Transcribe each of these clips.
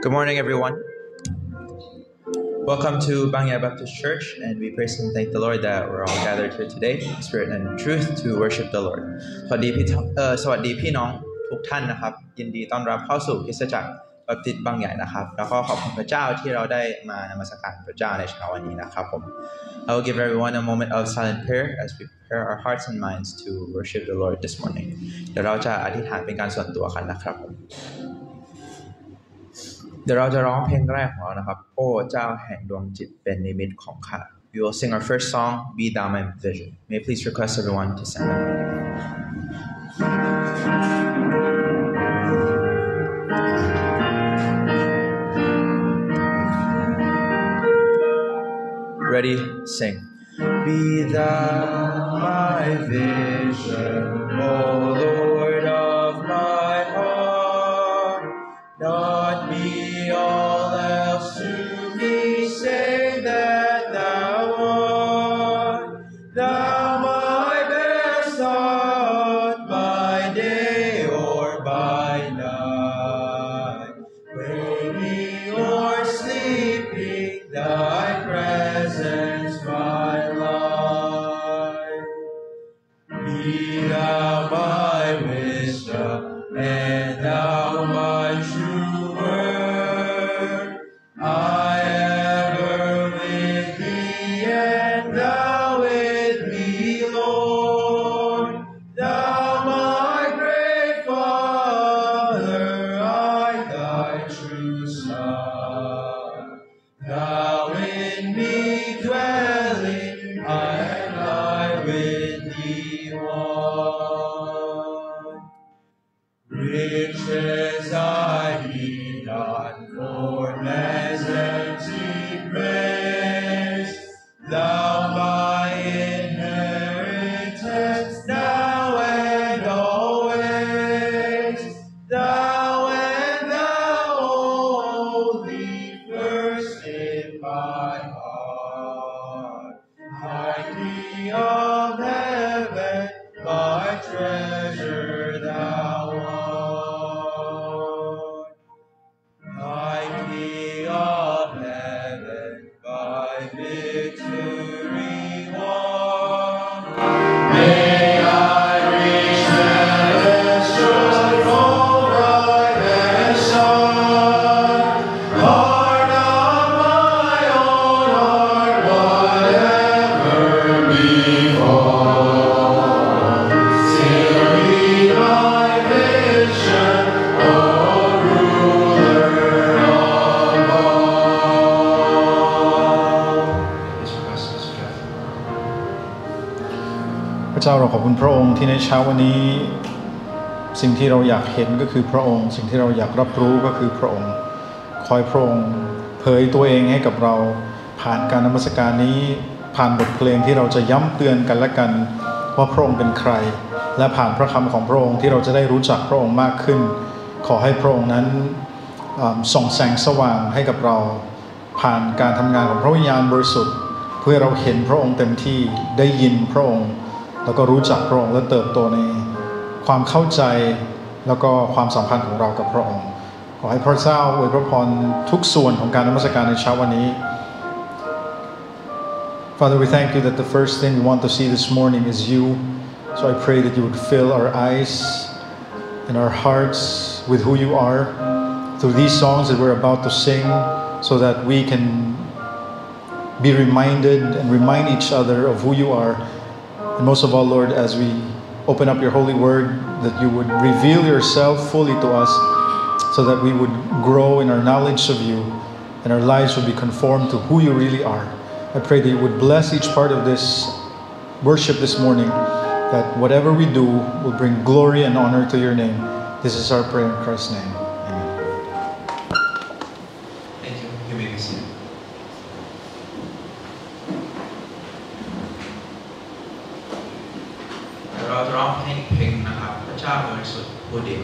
Good morning, everyone. Welcome to Bangya Baptist Church, and we praise and thank the Lord that we're all gathered here today, in spirit and in truth, to worship the Lord. สวัสดีพี่เอ่อสวัสดีพี่น้องทุกท่านนะครับ I will give everyone a moment of silent prayer as we prepare our hearts and minds to worship the Lord this morning เดี๋ยวเราจะอธิษฐานเป็นการส่วนตัวกันนะครับผม เดี๋ยวเราจะร้องเพลงแรกของเรานะครับ โอ้เจ้าแห่งดวงจิตเป็นนิมิตของข้า We will sing our first song Be Thou My Vision May I please request everyone to sing it Ready, sing. Be thou my vision, O จ้าเราขอบคุณพระองค์ที่ในเช้าวันนี้ สิ่งที่เราอยากเห็นก็คือพระองค์ สิ่งที่เราอยากรับรู้ก็คือพระองค์ คอยพระองค์เผยตัวเองให้กับเราผ่านการนมัสการนี้ผ่านบทเพลงที่เราจะย้ำเตือนกันและกันว่าพระองค์เป็นใคร และผ่านพระคำของพระองค์ที่เราจะได้รู้จักพระองค์มากขึ้น ขอให้พระองค์นั้นส่องแสงสว่างให้กับเรา ผ่านการทำงานของพระวิญญาณบริสุทธิ์ เพื่อเราเห็นพระองค์เต็มที่ได้ยินพระองค์ แล้วก็รู้จักพระองค์และเติบโตในความเข้าใจแล้วก็ความสัมพันธ์ของเรากับพระองค์ ขอให้พระเจ้าอวยพระพรทุกส่วนของการนมัสการในเช้าวันนี้ Father, we thank you that the first thing we want to see this morning is you. So I pray that you would fill our eyes and our hearts with who you are through these songs that we're about to sing so that we can be reminded and remind each other of who you are. And most of all, Lord, as we open up your holy word, that you would reveal yourself fully to us so that we would grow in our knowledge of you and our lives would be conformed to who you really are. I pray that you would bless each part of this worship this morning, that whatever we do will bring glory and honor to your name. This is our prayer in Christ's name. 不顶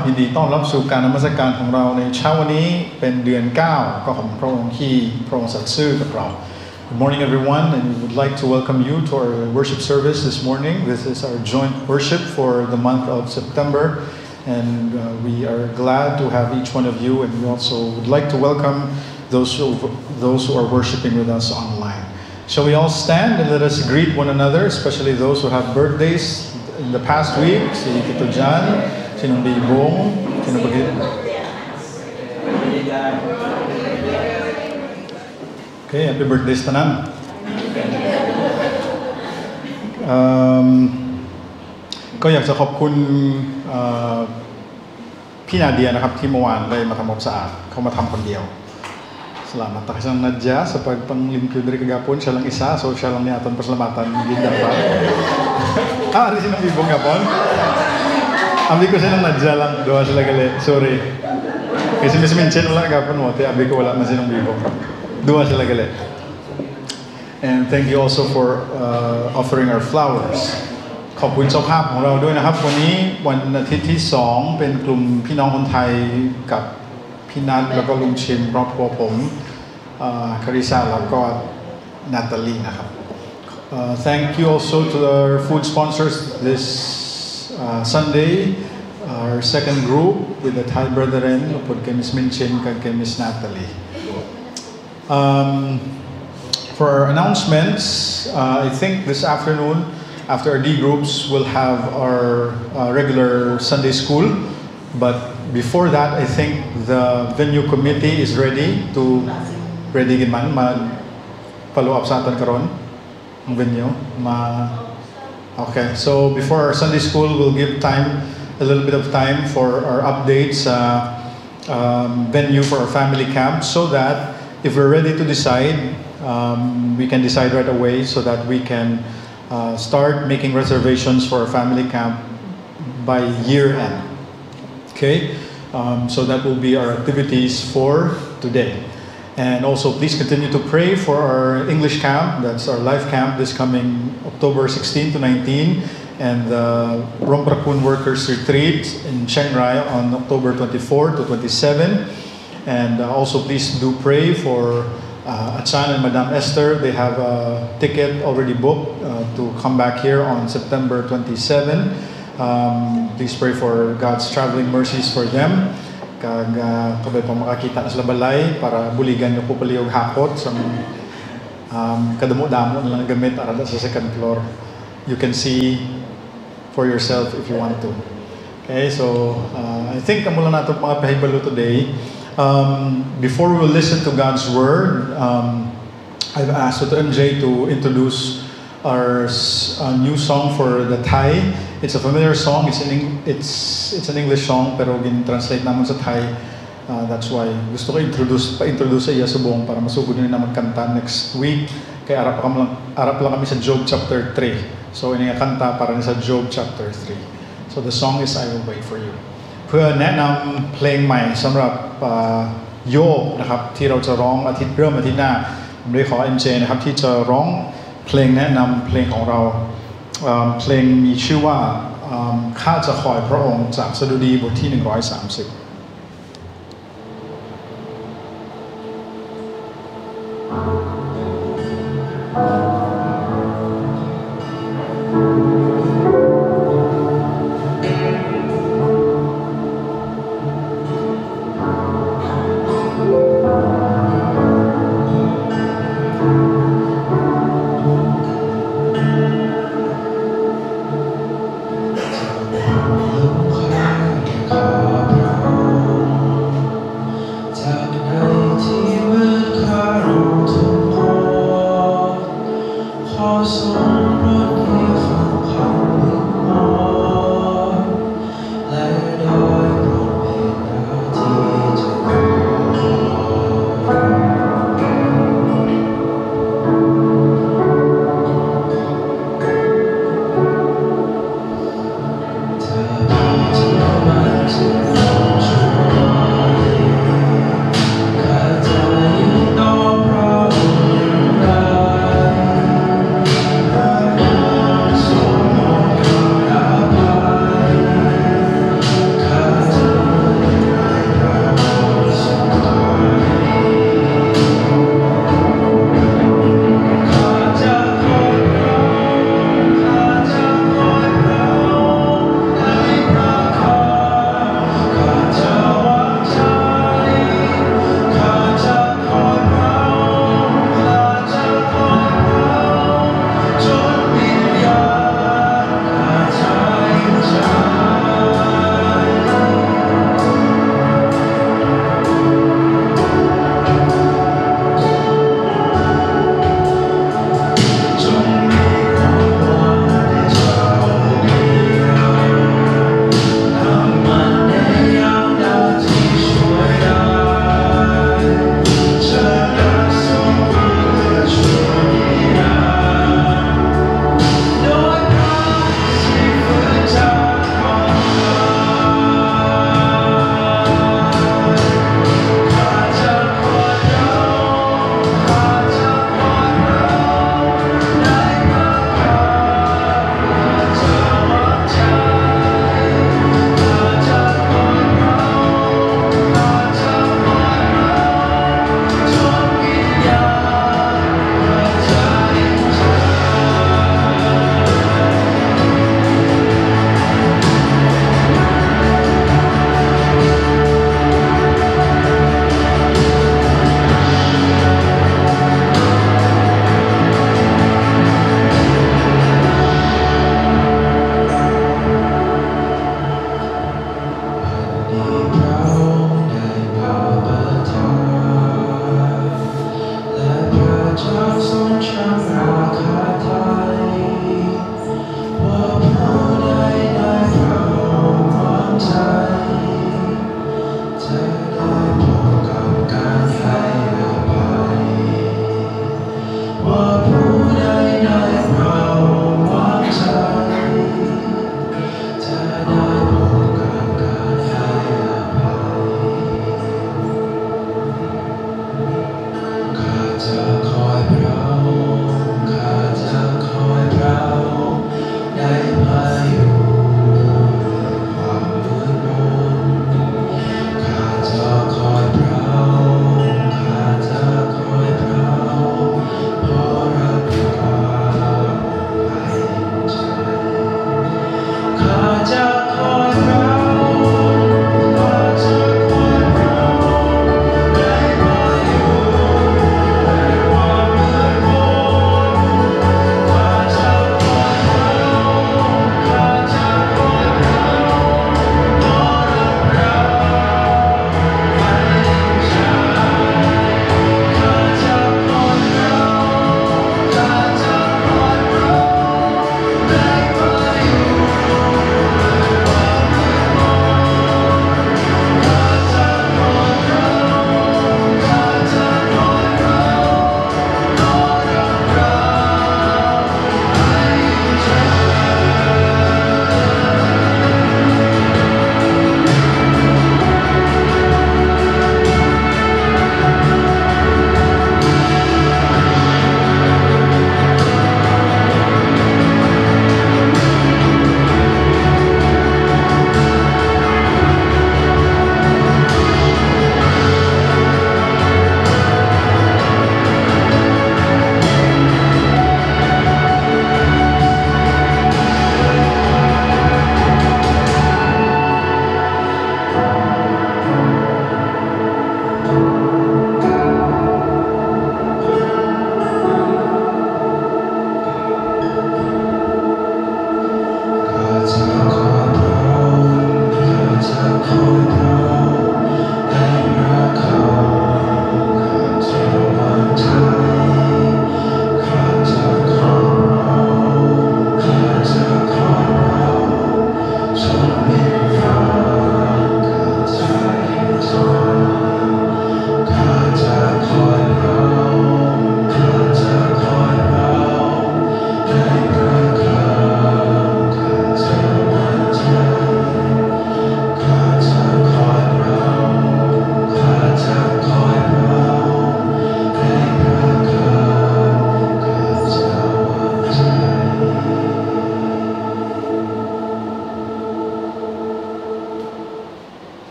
ยินดีต้อนรับสู่การนมัสการของเราในเช้าวันนี้เป็นเดือน 9 ก็ของพระองค์ที่พระองค์สัตย์ซื่อกับเรา Good morning everyone and we would like to welcome you to our worship service this morning. This is our joint worship for the month of September and uh, we are glad to have each one of you and we also would like to welcome those who, those who are worshiping with us online. Shall we all stand and let us greet one another, especially those who have birthdays in the past week? Si Tito Jan, si Nong Bibong, sino ba Okay, happy birthday tanan. Um, ก็อยากจะขอบคุณเอ่อพี่นาเดียนะครับที่เมื่อวานได้มาทำความสะอาดเขามาทำคนเดียว Selamat tak isang Nadja sa pagpanglimpyo dari kagapon. Siya lang isa, so siya lang niyaton pasalamatan. Hindi dapat. ah, ari sinang ibong gapon? Abi ko sinang Nadja lang. Doa sila gali. Sorry. Kasi Miss Minchen wala gapon mo. Te, abi ko wala na sinang ibong. Doa sila gali. And thank you also for uh, offering our flowers. ขอบคุณเจ้าภาพของเราด้วยนะครับ วันนี้วันอาทิตย์ที่ 2 เป็นกลุ่มพี่น้องคนไทยกับพี่นัทแล้วก็ลุงชิมครอบครัวผมคาริซาแล้วก็นาตาลีนะครับ Uh, thank you also to our food sponsors this uh, Sunday, our second group with the Thai brethren, upod kay Miss Minchin kag kay Miss Natalie. Um, for our announcements, uh, I think this afternoon, after our D groups, we'll have our uh, regular Sunday school. But before that, I think the venue committee is ready to ready gid man mag follow up sa aton karon ang venue ma Okay, so before our Sunday school, we'll give time, a little bit of time for our updates, uh, um, venue for our family camp, so that if we're ready to decide, um, we can decide right away so that we can uh, start making reservations for our family camp by year end. Okay, um, so that will be our activities for today. And also, please continue to pray for our English camp. That's our life camp this coming October 16 to 19, and the Romprakun Workers Retreat in Chiang Rai on October 24 to 27. And uh, also, please do pray for uh, Achan and Madame Esther. They have a ticket already booked uh, to come back here on September 27. Um, please pray for God's traveling mercies for them kag uh, kabay pa makakita sila balay para buligan yung pupaliyog hakot sa um, kadamo-damo na lang gamit arada sa second floor. You can see for yourself if you want to. Okay, so uh, I think amo lang nato mga pahibalo today. Um, before we listen to God's word, um, I've asked Dr. MJ to introduce our s- uh, new song for the Thai. It's a familiar song. It's an Eng- it's it's an English song pero gin-translate naman sa Thai. Uh, that's why gusto ko introduce pa-introduce sa iya subong para masugod niyo na magkanta next week. Kaya arap, kami lang, arap lang kami sa Job chapter 3. So ini nga kanta para ni sa Job chapter 3. So the song is I Will Wait For You. เพื่อแนะนำเพลงใหม่สำหรับอ่าโยบนะครับที่เราจะร้องอาทิตย์เริ่มอาทิตย์หน้าผมได้ขอ MJ นะครับที่จะร้อง เพลงแนะนำเพลงของเราเพลงมีชื่อว่าอ่าข้าจะคอยพระองค์จากสดุดีบทที่ 130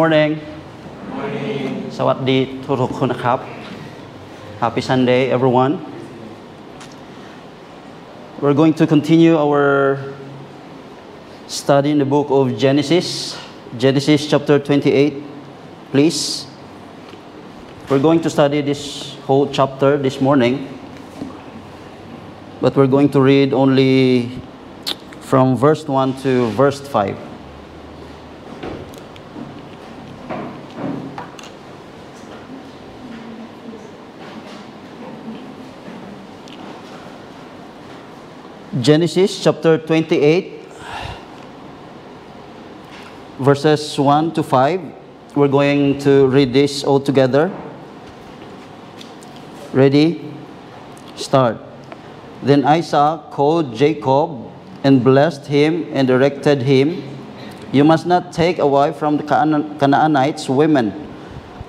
Good morning สวัสดีทุกๆคนนะครับ Happy Sunday everyone We're going to continue our study in the book of Genesis Genesis chapter 28 please We're going to study this whole chapter this morning but we're going to read only from verse 1 to verse 5 Genesis chapter 28, verses 1 to 5. We're going to read this all together. Ready? Start. Then Isaac called Jacob and blessed him and directed him You must not take a wife from the Canaan- Canaanites women.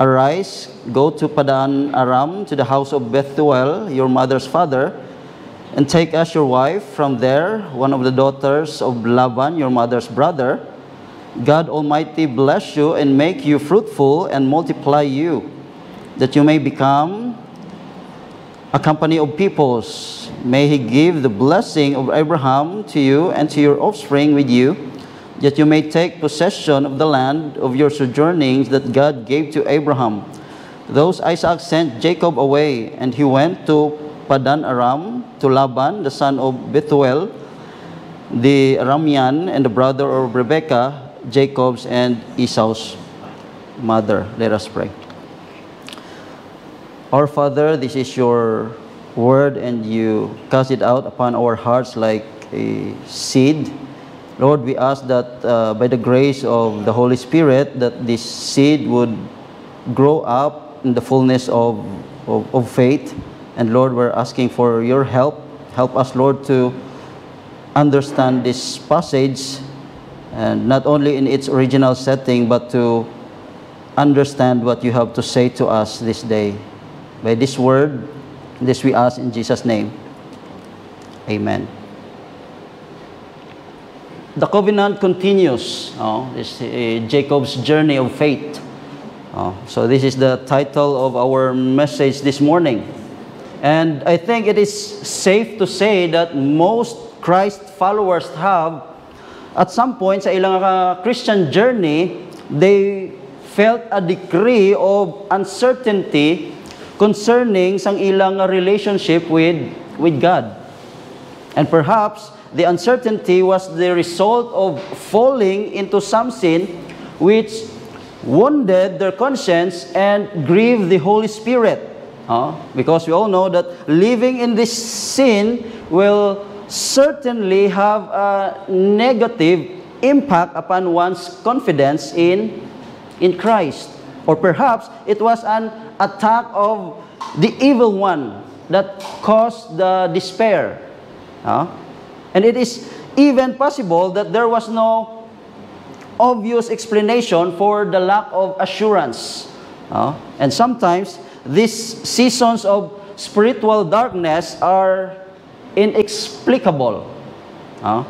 Arise, go to Padan Aram to the house of Bethuel, your mother's father and take as your wife from there one of the daughters of Laban, your mother's brother. God Almighty bless you and make you fruitful and multiply you, that you may become a company of peoples. May He give the blessing of Abraham to you and to your offspring with you, that you may take possession of the land of your sojournings that God gave to Abraham. Those Isaac sent Jacob away, and he went to Padan Aram to Laban, the son of Bethuel, the Aramean, and the brother of Rebekah, Jacob's and Esau's mother. Let us pray. Our Father, this is your word, and you cast it out upon our hearts like a seed. Lord, we ask that uh, by the grace of the Holy Spirit, that this seed would grow up in the fullness of, of, of faith. And Lord, we're asking for your help. Help us, Lord, to understand this passage, and not only in its original setting, but to understand what you have to say to us this day. By this word, this we ask in Jesus' name. Amen. The covenant continues. Oh, this uh, Jacob's journey of faith. Oh, so this is the title of our message this morning. And I think it is safe to say that most Christ followers have, at some point sa ilang uh, Christian journey, they felt a degree of uncertainty concerning sang ilang uh, relationship with, with God. And perhaps the uncertainty was the result of falling into some sin which wounded their conscience and grieved the Holy Spirit. Uh, because we all know that living in this sin will certainly have a negative impact upon one's confidence in, in Christ. Or perhaps it was an attack of the evil one that caused the despair. Uh, and it is even possible that there was no obvious explanation for the lack of assurance. Uh, and sometimes these seasons of spiritual darkness are inexplicable. Uh,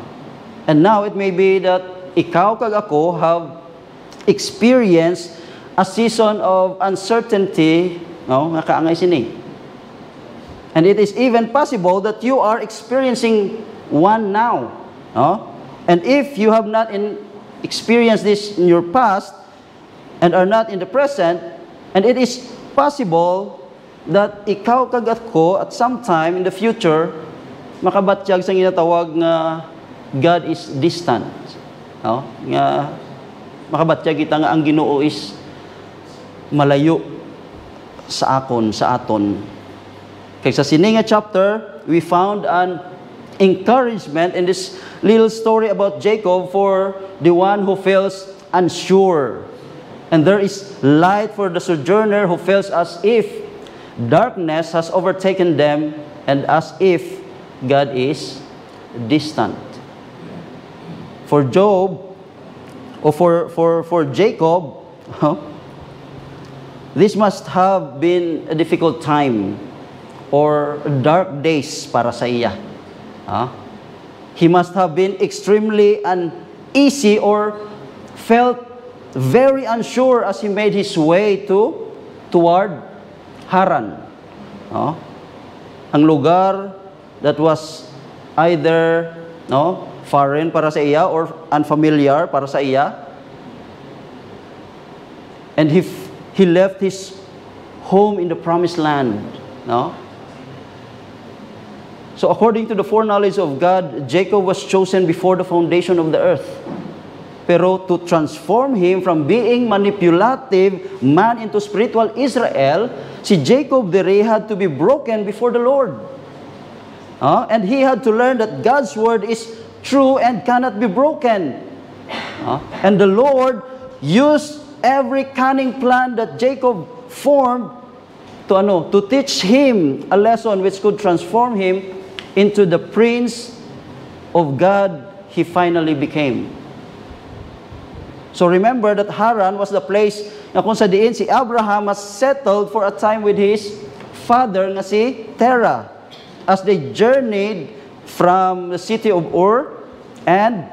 and now it may be that ikaw kag ako have experienced a season of uncertainty, no, nga kaangay sini. And it is even possible that you are experiencing one now. No? And if you have not in, experienced this in your past and are not in the present, and it is possible that ikaw kagat ko at some time in the future, makabatyag sa ginatawag nga God is distant. No? Nga makabatyag kita nga ang Ginoo is malayo sa akon, sa aton. Kaya sa sininga chapter, we found an encouragement in this little story about Jacob for the one who feels unsure. And there is light for the sojourner who feels as if darkness has overtaken them and as if God is distant. For Job, or for, for, for Jacob, this must have been a difficult time or dark days para sa iya. Ah? He must have been extremely uneasy or felt very unsure as he made his way to toward Haran. No? Ang lugar that was either no, foreign para sa iya or unfamiliar para sa iya. And he, he left his home in the promised land. No? So according to the foreknowledge of God, Jacob was chosen before the foundation of the earth. Pero to transform him from being manipulative man into spiritual Israel, si Jacob dere had to be broken before the Lord. Ah, and he had to learn that God's word is true and cannot be broken. Ah, and the Lord used every cunning plan that Jacob formed to ano, to teach him a lesson which could transform him into the prince of God he finally became. So remember that Haran was the place na kung sa diin si Abraham has settled for a time with his father nga si Terah as they journeyed from the city of Ur and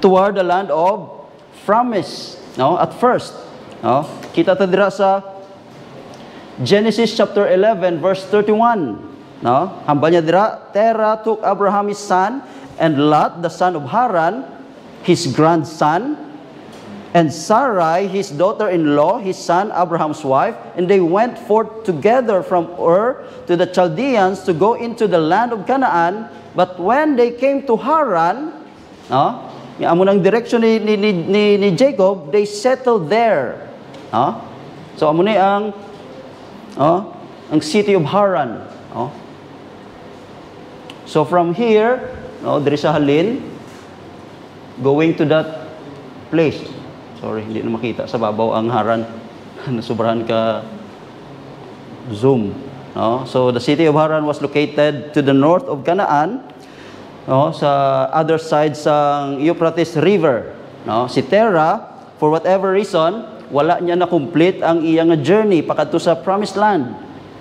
toward the land of promise. No, at first, no, kita ta dira sa Genesis chapter 11 verse 31. No, hambal niya dira, Terah took Abraham his son and Lot the son of Haran his grandson and Sarai, his daughter-in-law, his son Abraham's wife, and they went forth together from Ur to the Chaldeans to go into the land of Canaan. But when they came to Haran, no, amo direction ni, ni, ni, ni, Jacob, they settled there. No? So amo ang oh, ang city of Haran. No? So from here, no, diri sa halin, going to that place. Sorry, hindi na makita sa babaw ang haran. Nasubrahan ka zoom. No? So the city of Haran was located to the north of Canaan, no? sa other side sa Euphrates River. No? Si Terah, for whatever reason, wala niya na complete ang iyang journey pakadto sa promised land.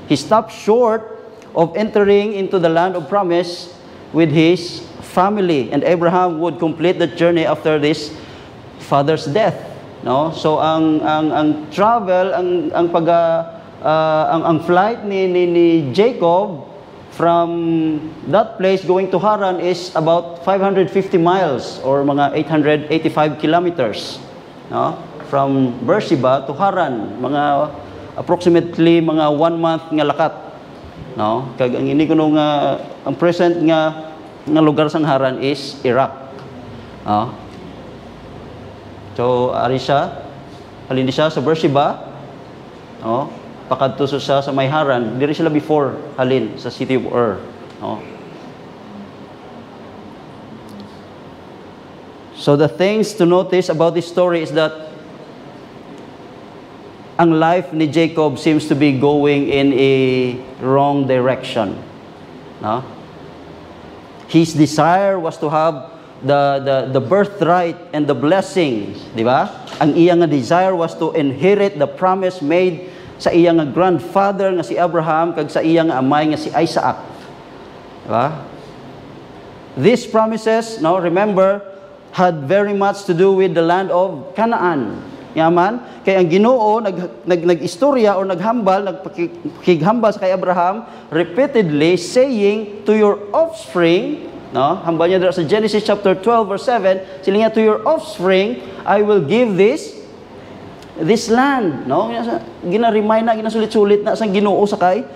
He stopped short of entering into the land of promise with his family and Abraham would complete the journey after this father's death no? So ang ang ang travel ang ang pag uh, ang ang flight ni, ni ni Jacob from that place going to Haran is about 550 miles or mga 885 kilometers no? From Beersheba to Haran. Mga approximately mga one month nga lakat no? Kag ang ini kuno nga ang present nga nga lugar sang Haran is Iraq no So, ari siya, halin di siya sa Beersheba, no? pakadto siya sa Mayharan, diri sila before halin sa city of Ur. No? So the things to notice about this story is that ang life ni Jacob seems to be going in a wrong direction. No? His desire was to have the, the, the birthright and the blessings, di ba? Ang iyang nga desire was to inherit the promise made sa iyang nga grandfather nga si Abraham kag sa iyang nga amay nga si Isaac. Di ba? These promises, no, remember, had very much to do with the land of Canaan. Yaman, kay ang Ginoo nag, nag nag-istorya or naghambal, nagpakighambal sa kay Abraham repeatedly saying to your offspring No? Hambal niya sa Genesis chapter 12 verse 7, sila niya to your offspring I will give this this land, no? Gina-remind na ginasulit-sulit na sa Ginoo sa kay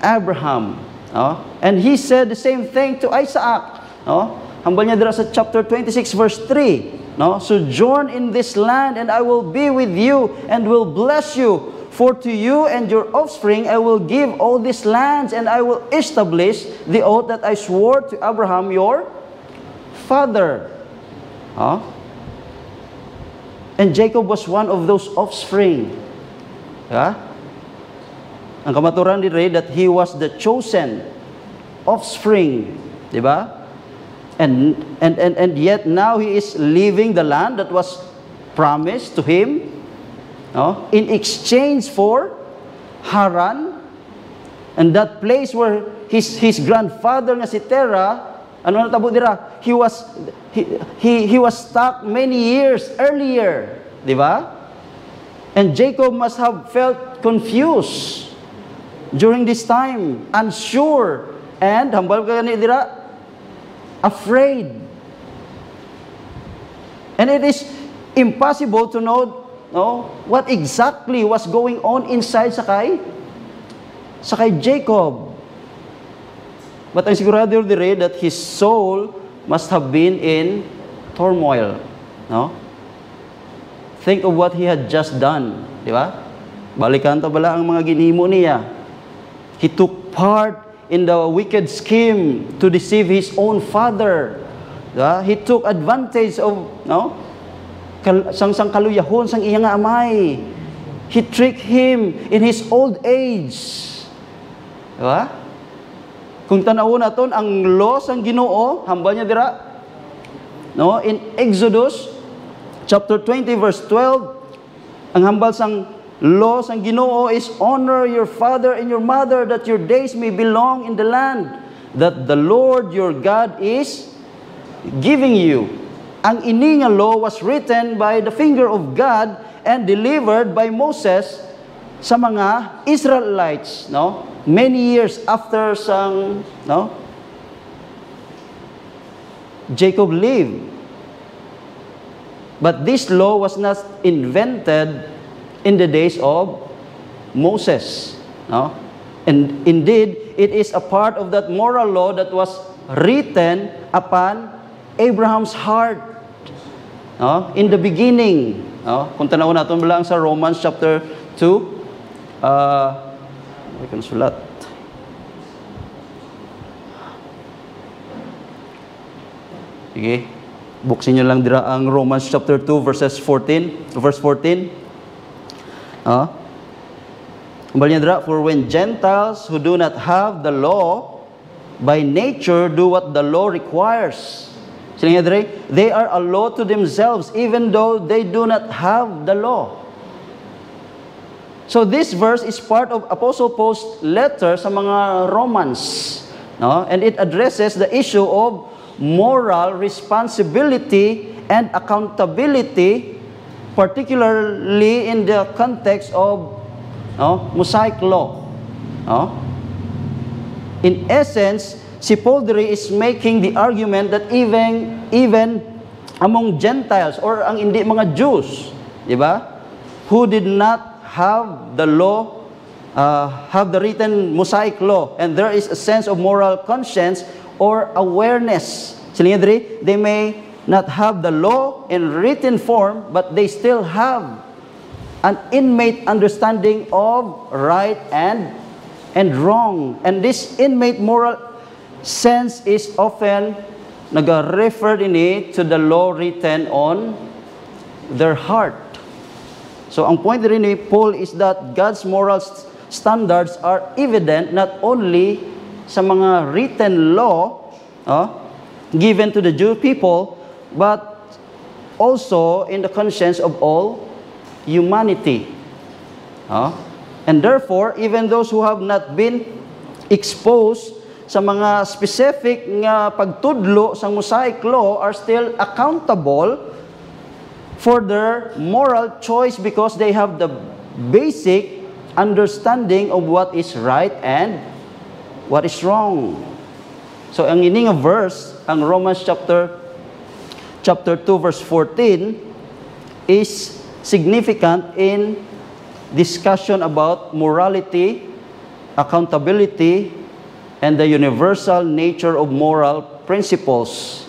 Abraham, no? And he said the same thing to Isaac, no? Hambal niya dito sa chapter 26 verse 3, no? Sojourn in this land and I will be with you and will bless you For to you and your offspring I will give all these lands, and I will establish the oath that I swore to Abraham your father. Huh? And Jacob was one of those offspring. Yeah? Ang kamaturan ni that he was the chosen offspring. Di? And, and, and, and yet now he is leaving the land that was promised to him no? in exchange for Haran, And that place where his, his grandfather nga si Terah, ano na tabo dira? He was, he, he, he was stuck many years earlier. Di ba? And Jacob must have felt confused during this time, unsure, and hambal ka gani dira, afraid. And it is impossible to know no, what exactly was going on inside sa kay sa kay Jacob. But ang sigurado dire that his soul must have been in turmoil. No? Think of what he had just done. Di ba? Balikan ta bala ang mga ginhimo niya. He took part in the wicked scheme to deceive his own father. Diba? He took advantage of, no? Sang sang kaluyahon sang iya nga amay. He tricked him in his old age. Diba? Kung tanaw naton ang law sang Ginoo, hambal niya dira. No, in Exodus chapter 20 verse 12, ang hambal sang law sang Ginoo is honor your father and your mother that your days may belong in the land that the Lord your God is giving you. Ang ini nga law was written by the finger of God and delivered by Moses sa mga Israelites, no? Many years after sang, no? Jacob lived. But this law was not invented in the days of Moses, no? And indeed, it is a part of that moral law that was written upon Abraham's heart. No? In the beginning, no? kung tanaw natin lang sa Romans chapter 2, uh, I can sulat. Sige. Buksin nyo lang dira ang Romans chapter 2 verses 14, verse 14. Ah. Kumbal niya dira, for when Gentiles who do not have the law by nature do what the law requires. Dira, they are a law to themselves even though they do not have the law. So this verse is part of Apostle Paul's letter sa mga Romans. No? And it addresses the issue of moral responsibility and accountability, particularly in the context of no, Mosaic law. No? In essence, si Paul diri is making the argument that even even among Gentiles or ang hindi mga Jews, di ba? Who did not have the law, uh, have the written Mosaic law, and there is a sense of moral conscience or awareness. Sila they may not have the law in written form, but they still have an inmate understanding of right and and wrong. And this inmate moral sense is often nag-refer ini to the law written on their heart. So ang point rin ni Paul is that God's moral standards are evident not only sa mga written law uh, given to the Jewish people, but also in the conscience of all humanity. Uh, and therefore, even those who have not been exposed sa mga specific nga pagtudlo sa Mosaic law are still accountable for their moral choice because they have the basic understanding of what is right and what is wrong. So ang ining verse, ang Romans chapter chapter 2 verse 14 is significant in discussion about morality, accountability, and the universal nature of moral principles,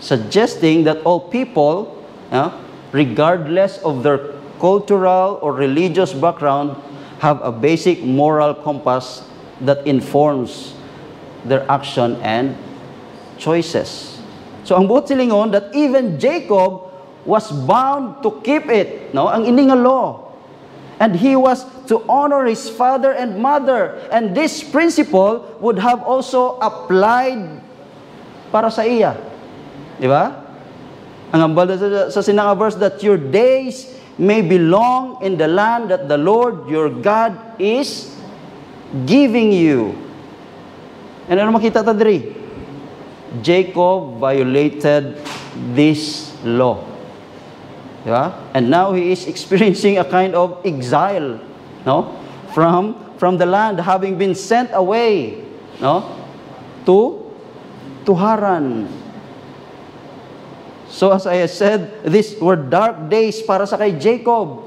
suggesting that all people, uh, regardless of their cultural or religious background, have a basic moral compass that informs their action and choices. So ang buot silingon that even Jacob was bound to keep it, no? Ang ini nga law. And he was to honor his father and mother. And this principle would have also applied para sa iya. Di ba? Ang ambal sa, sa sinanga verse that your days may belong in the land that the Lord your God is giving you. And ano makita ta diri? Jacob violated this law. Di ba? And now he is experiencing a kind of exile, no? From from the land having been sent away, no? To to Haran. So as I said, these were dark days para sa kay Jacob.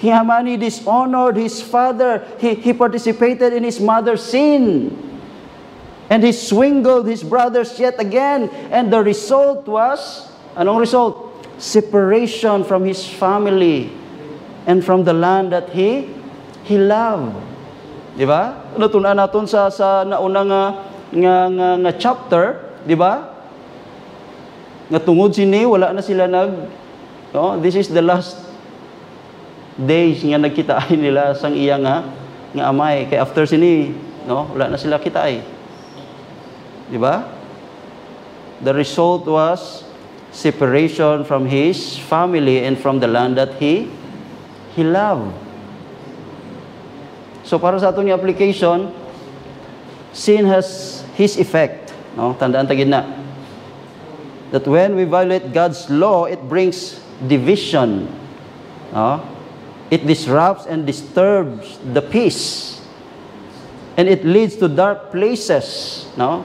Kaya man he dishonored his father. He, he participated in his mother's sin. And he swindled his brothers yet again. And the result was, anong result? Separation from his family and from the land that he he loved. Di ba? Natunan naton sa sa nauna nga nga nga, nga chapter, di ba? Nga tungod sini wala na sila nag no, this is the last days nga nagkitaan nila sang iya nga nga amay kay after sini no wala na sila kitay di ba the result was separation from his family and from the land that he he loved so para sa aton nga application sin has his effect. No? Tandaan tagid na. That when we violate God's law it brings division. No? it disrupts and disturbs the peace. And it leads to dark places. No?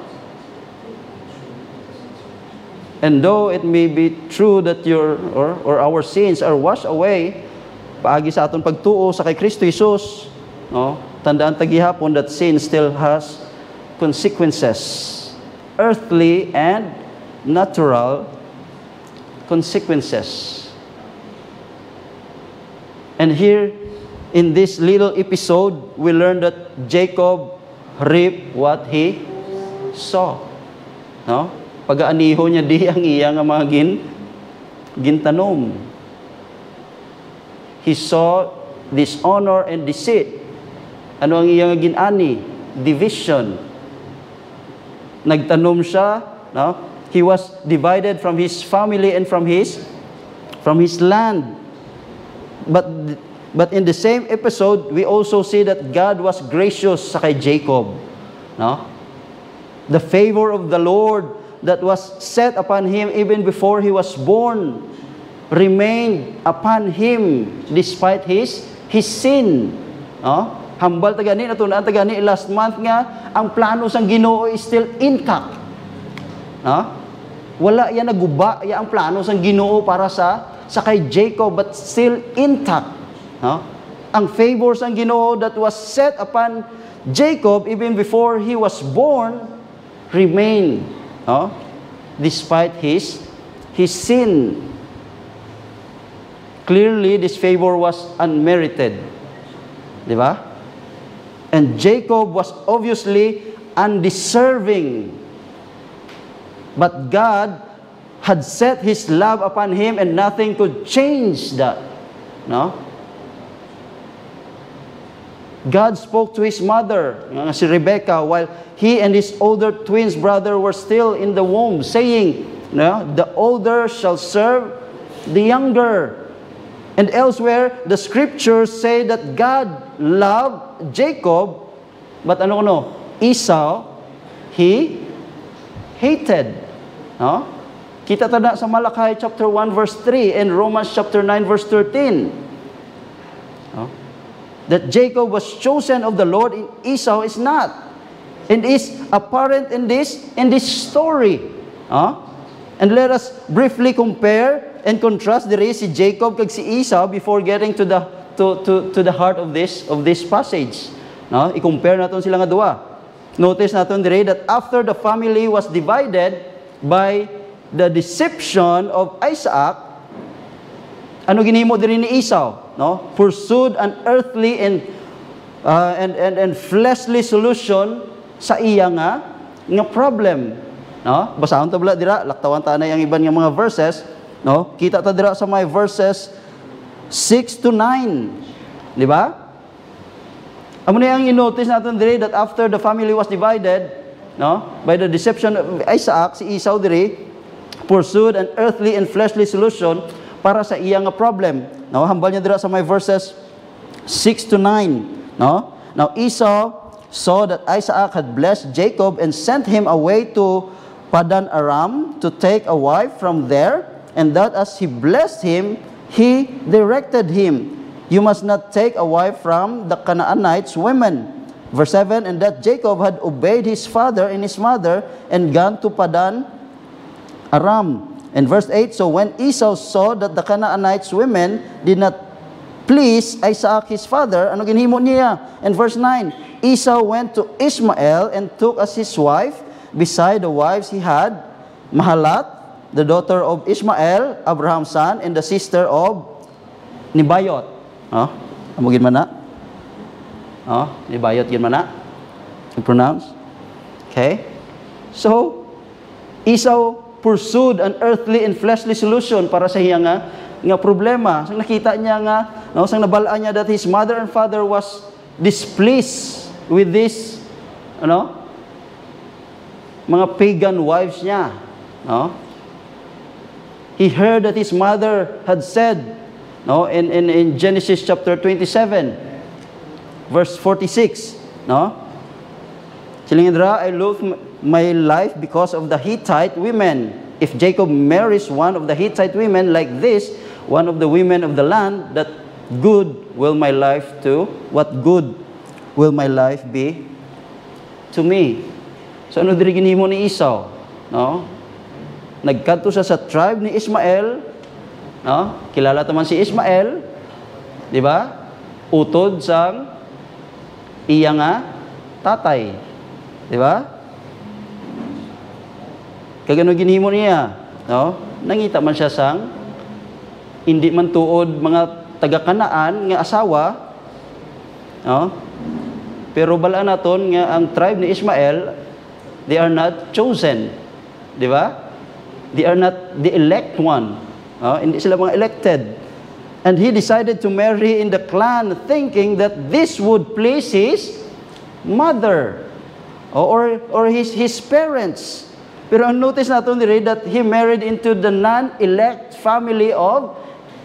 And though it may be true that your or, or our sins are washed away paagi sa aton pagtuo sa kay Kristo Jesus no tandaan tagihapon that sin still has consequences earthly and natural consequences And here, in this little episode, we learn that Jacob reaped what he saw. No? Pag-aaniho niya di ang iya nga mga gin, gintanom. He saw dishonor and deceit. Ano ang iya nga ginani? Division. Nagtanom siya, no? He was divided from his family and from his from his land but but in the same episode we also see that God was gracious sa kay Jacob no the favor of the Lord that was set upon him even before he was born remained upon him despite his his sin no hambal tagani natunan tagani last month nga ang plano sang Ginoo is still intact no wala yan naguba ya ang plano sang Ginoo para sa sa kay Jacob but still intact. No? Ang favors ang Ginoo that was set upon Jacob even before he was born remain no? despite his his sin. Clearly this favor was unmerited. Di ba? And Jacob was obviously undeserving. But God had set his love upon him and nothing could change that. No? God spoke to his mother, si Rebecca, while he and his older twins brother were still in the womb, saying, no, the older shall serve the younger. And elsewhere, the scriptures say that God loved Jacob, but ano no, Esau, he hated. No? Kita tada sa Malachi chapter 1 verse 3 and Romans chapter 9 verse 13. No? That Jacob was chosen of the Lord and Esau is not. And is apparent in this in this story. No? And let us briefly compare and contrast the si Jacob kag si Esau before getting to the to, to, to the heart of this of this passage. No? I-compare naton sila nga duwa. Notice naton dire that after the family was divided by the deception of Isaac, ano ginimo diri ni Esau, no? Pursued an earthly and uh, and and and fleshly solution sa iya nga nga problem, no? Basahon ta bala dira, laktawan ta na ang iban nga mga verses, no? Kita ta dira sa mga verses 6 to 9. Di ba? Amo na ang i-notice natin diri that after the family was divided, no? By the deception of Isaac, si Esau diri, pursued an earthly and fleshly solution para sa iya nga problem. No, hambal niya dira sa my verses 6 to 9, no? Now Esau saw that Isaac had blessed Jacob and sent him away to Padan Aram to take a wife from there, and that as he blessed him, he directed him, You must not take a wife from the Canaanites' women. Verse 7 And that Jacob had obeyed his father and his mother and gone to Padan Aram. And verse 8 So when Esau saw that the Canaanites' women did not please Isaac his father, ano ginhimo niya? And verse 9 Esau went to Ishmael and took as his wife, beside the wives he had, Mahalat, the daughter of Ishmael, Abraham's son, and the sister of Nibayot. Oh, amo gid man na? Oh, Nibayot gid man? You pronounce? Okay? So, Esau pursued an earthly and fleshly solution para sa iya nga nga problema. Sang nakita niya nga, no, sang nabalaan niya that his mother and father was displeased with this ano mga pagan wives niya, no? He heard that his mother had said, no, in, in, in Genesis chapter 27, verse 46, no? Silingidra, I love my life because of the Hittite women. If Jacob marries one of the Hittite women like this, one of the women of the land, that good will my life to, what good will my life be to me? So ano diri ginhimo ni Esau? No? Nagkanto siya sa tribe ni Ismael, no? Kilala taman si Ismael, di ba? Utod sang iya nga tatay. Di ba? Kagano ginhimo niya, no? Nangita man siya sang hindi man tuod mga taga-Kanaan nga asawa, no? Pero bala naton nga ang tribe ni Ismael, they are not chosen. Di ba? They are not the elect one. No? Hindi sila mga elected. And he decided to marry in the clan thinking that this would please his mother or, or his, his parents. Pero ang notice natin diri that he married into the non-elect family of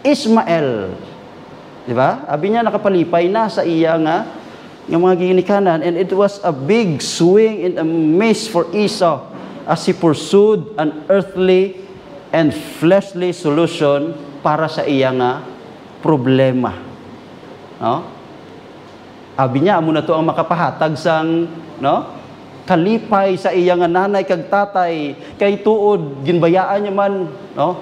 Ismael. Di ba? Abi niya nakapalipay na sa iya nga ng mga ginikanan and it was a big swing in a miss for Esau as he pursued an earthly and fleshly solution para sa iya nga problema. No? Abi niya amo na to ang makapahatag sang no? kalipay sa iya nga nanay kag tatay kay tuod ginbayaan niya man no?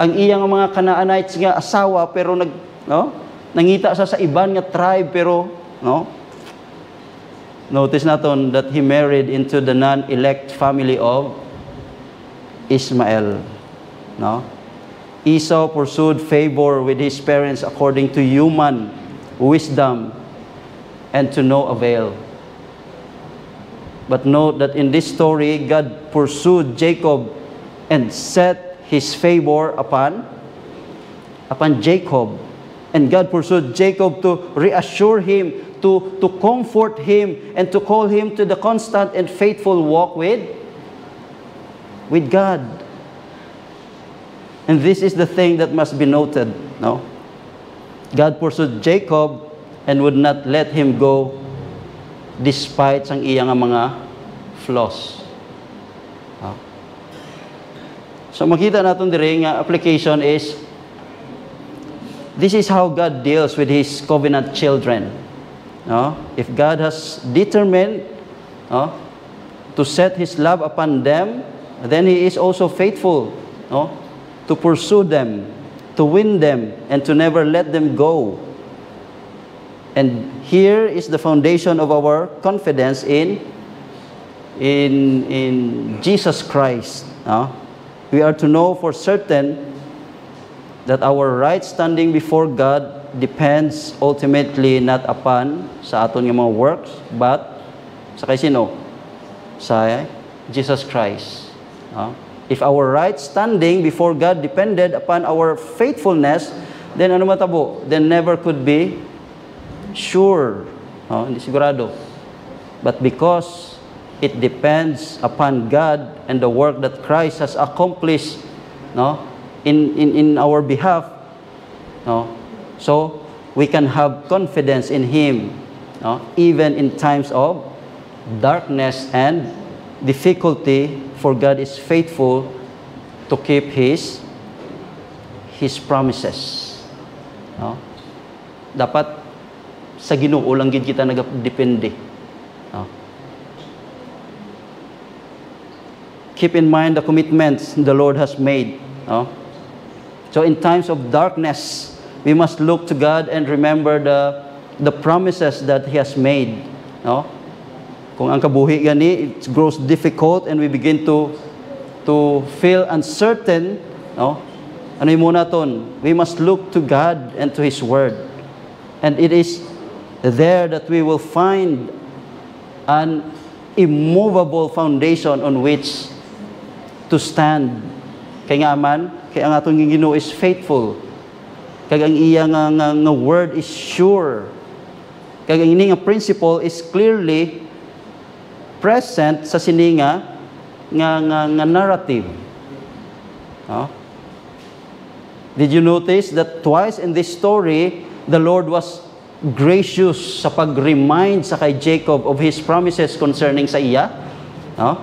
Ang iya nga mga Canaanites nga asawa pero nag no? Nangita sa sa iban nga tribe pero no? Notice naton that he married into the non-elect family of Ismael. No? Esau pursued favor with his parents according to human wisdom and to no avail. But note that in this story, God pursued Jacob and set his favor upon upon Jacob. And God pursued Jacob to reassure him, to, to comfort him, and to call him to the constant and faithful walk with, with God. And this is the thing that must be noted. No? God pursued Jacob and would not let him go despite sang iyang mga flaws. So makita natin dire nga application is this is how God deals with his covenant children. No? If God has determined no, to set his love upon them, then he is also faithful no, to pursue them, to win them, and to never let them go. And here is the foundation of our confidence in in in Jesus Christ. No? We are to know for certain that our right standing before God depends ultimately not upon sa aton nga mga works, but sa kay sino? Sa Jesus Christ. No? If our right standing before God depended upon our faithfulness, then ano matabo? Then never could be sure. No? Hindi sigurado. But because it depends upon God and the work that Christ has accomplished no? In, in, in our behalf, no? so we can have confidence in Him no? even in times of darkness and difficulty, for God is faithful to keep His His promises. No? Dapat sa Ginoo lang gid kita nagdepende. No? Keep in mind the commitments the Lord has made. No? So in times of darkness, we must look to God and remember the the promises that He has made. No? Kung ang kabuhi gani, it grows difficult and we begin to to feel uncertain, no? Ano yung muna ton? We must look to God and to His Word. And it is there that we will find an immovable foundation on which to stand. Kaya nga man, kaya ang atong Ginoo is faithful. Kaya ang iya nga, nga, nga word is sure. Kaya ang ini nga principle is clearly present sa sininga nga, nga, nga narrative. No? Did you notice that twice in this story, the Lord was gracious sa pag-remind sa kay Jacob of his promises concerning sa iya? No?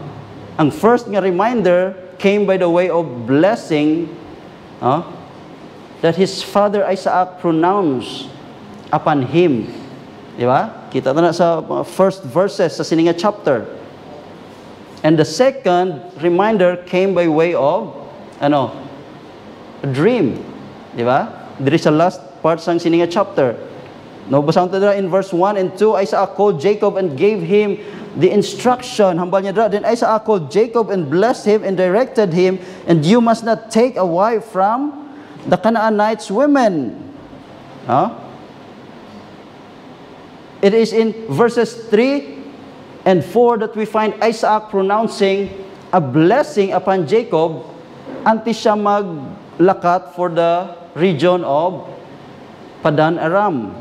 Ang first nga reminder came by the way of blessing no? that his father Isaac pronounced upon him. Di ba? Kita na sa first verses sa sininga chapter. And the second reminder came by way of ano? A dream. Di ba? Diri sa last part sang sininga chapter. No, basahan ta in verse 1 and 2, Isaac called Jacob and gave him the instruction. Hambal niya. Then Isaac ah, called Jacob and blessed him and directed him, and you must not take a wife from the Canaanites women. Huh? It is in verses 3 and 4 that we find Isaac pronouncing a blessing upon Jacob until siya maglakat for the region of Padan Aram.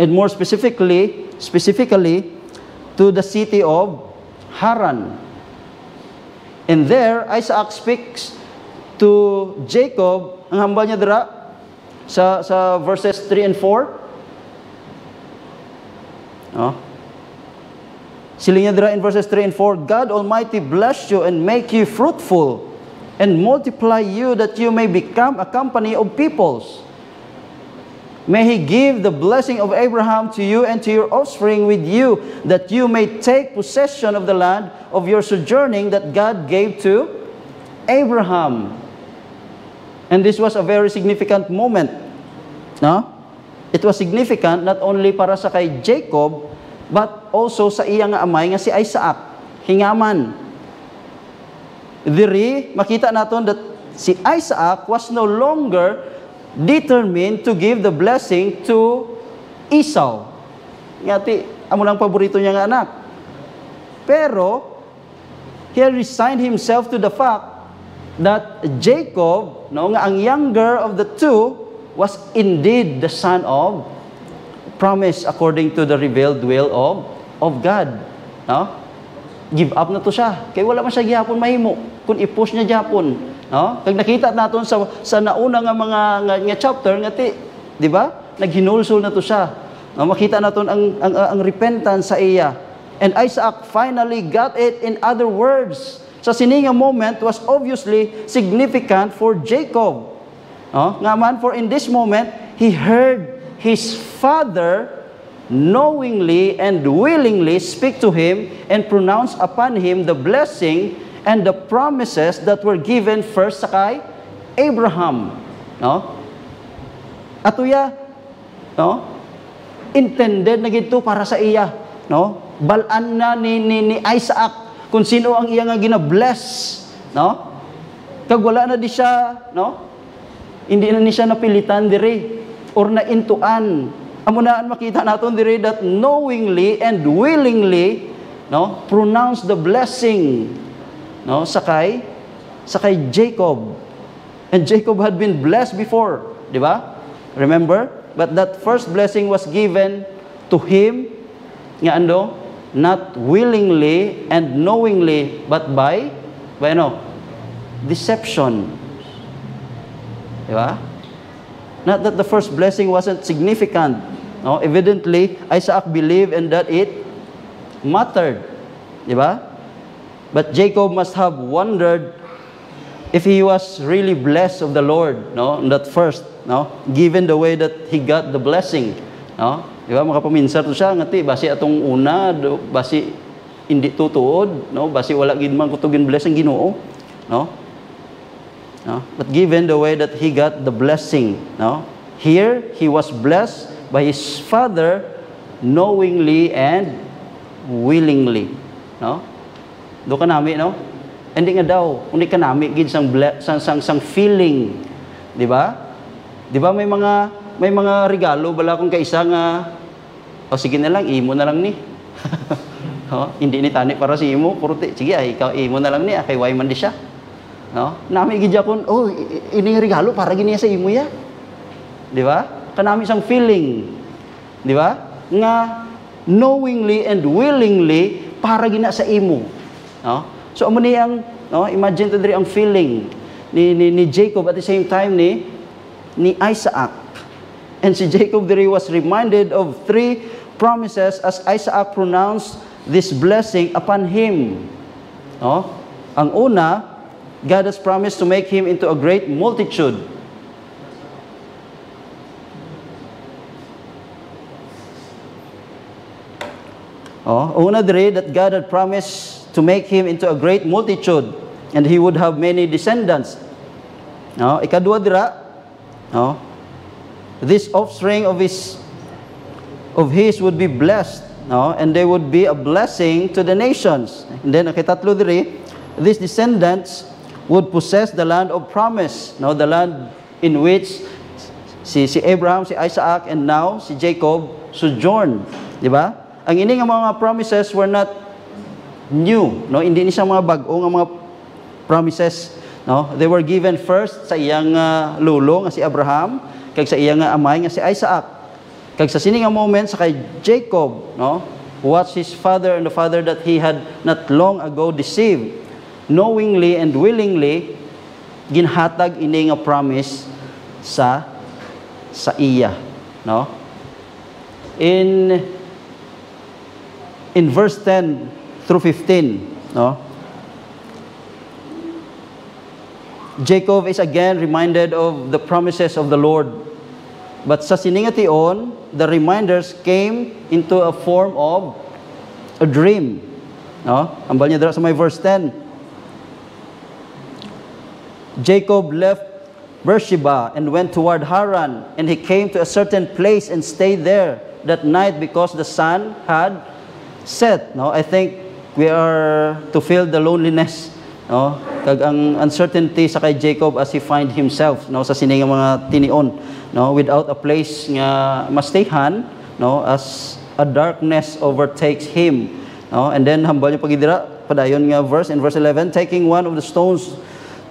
And more specifically, specifically to the city of Haran. And there, Isaac speaks to Jacob, ang hambal niya dira sa, sa verses 3 and 4. Oh. Sila niya dira in verses 3 and 4, God Almighty bless you and make you fruitful and multiply you that you may become a company of peoples. May He give the blessing of Abraham to you and to your offspring with you, that you may take possession of the land of your sojourning that God gave to Abraham. And this was a very significant moment. No? It was significant not only para sa kay Jacob, but also sa iyang amay nga si Isaac. Hingaman. Diri, makita naton that si Isaac was no longer determined to give the blessing to Esau. Ngati, amo lang paborito niya nga anak. Pero, he resigned himself to the fact that Jacob, no, nga ang younger of the two, was indeed the son of promise according to the revealed will of, of God. No? Give up na to siya. Kaya wala man siya gihapon mahimo. Kung i-push niya gihapon. No? Kag nakita naton sa sa nauna nga mga nga, nga chapter nga ti, di ba? Naghinulsol na to siya. No? Makita naton ang, ang ang repentance sa iya. And Isaac finally got it in other words. Sa sininga moment was obviously significant for Jacob. No? Nga man for in this moment he heard his father knowingly and willingly speak to him and pronounce upon him the blessing and the promises that were given first sa kay Abraham. No? Atuya, no? Intended na gito para sa iya, no? Balan na ni, ni, ni Isaac kung sino ang iya nga gina-bless, no? Kag wala na di siya, no? Hindi na ni siya napilitan diri or na intuan. Amo na makita naton diri that knowingly and willingly no pronounce the blessing no sakay sakay Jacob. And Jacob had been blessed before, di ba? Remember? But that first blessing was given to him nga ano not willingly and knowingly but by by ano deception. Di ba? Not that the first blessing wasn't significant, no, evidently, Isaac believed and that it mattered. Di ba? But Jacob must have wondered if he was really blessed of the Lord, no, that first, no, given the way that he got the blessing, no. Di ba, makapaminsa to siya, ngati, basi atong una, do, basi hindi tutuod, no, basi wala gid man kutugin blessing Ginoo, no. No? But given the way that he got the blessing, no? Here, he was blessed by his father knowingly and willingly. No? Do ka nami, no? Hindi nga daw, hindi ka nami gid sang, sang, sang, sang feeling. Di ba? Di ba may mga may mga regalo bala kung kaisa nga o sige na lang, imo na lang ni. oh, hindi ni tani para si imo, puro ti- sige ay ikaw imo na lang ni, ah, kay way man di siya. No? Nami gid kon, oh, ini regalo para gini sa imo ya. Di ba? Kanami sang feeling. Di ba? Nga knowingly and willingly para gina sa imo. No? So amo ni ang no, imagine to diri ang feeling ni, ni ni Jacob at the same time ni ni Isaac. And si Jacob diri was reminded of three promises as Isaac pronounced this blessing upon him. No? Ang una, God has promised to make him into a great multitude. Oh, una dire that God had promised to make him into a great multitude and he would have many descendants. No, ikadua dira, no, this offspring of his of his would be blessed, no, and they would be a blessing to the nations. And then ang ikatatlo diri, these descendants would possess the land of promise, no, the land in which si si Abraham, si Isaac, and now si Jacob sojourn, di ba? Ang ini nga mga promises were not new, no? Hindi ni siya mga bag-o nga mga promises, no? They were given first sa iyang uh, lulo nga si Abraham, kag sa iyang uh, amay nga si Isaac. Kag sa sini nga moment sa kay Jacob, no? Watch his father and the father that he had not long ago deceived, knowingly and willingly ginhatag ini nga promise sa sa iya, no? In in verse 10 through 15, no? Jacob is again reminded of the promises of the Lord. But sa siningation, the reminders came into a form of a dream. No? Ambal niya sa may verse 10. Jacob left Beersheba and went toward Haran, and he came to a certain place and stayed there that night because the sun had set. No, I think we are to feel the loneliness. No, kag ang uncertainty sa kay Jacob as he find himself. No, sa sining mga tinion. No, without a place nga mastayhan. No, as a darkness overtakes him. No, and then hambal niya pagidira padayon nga verse in verse 11, taking one of the stones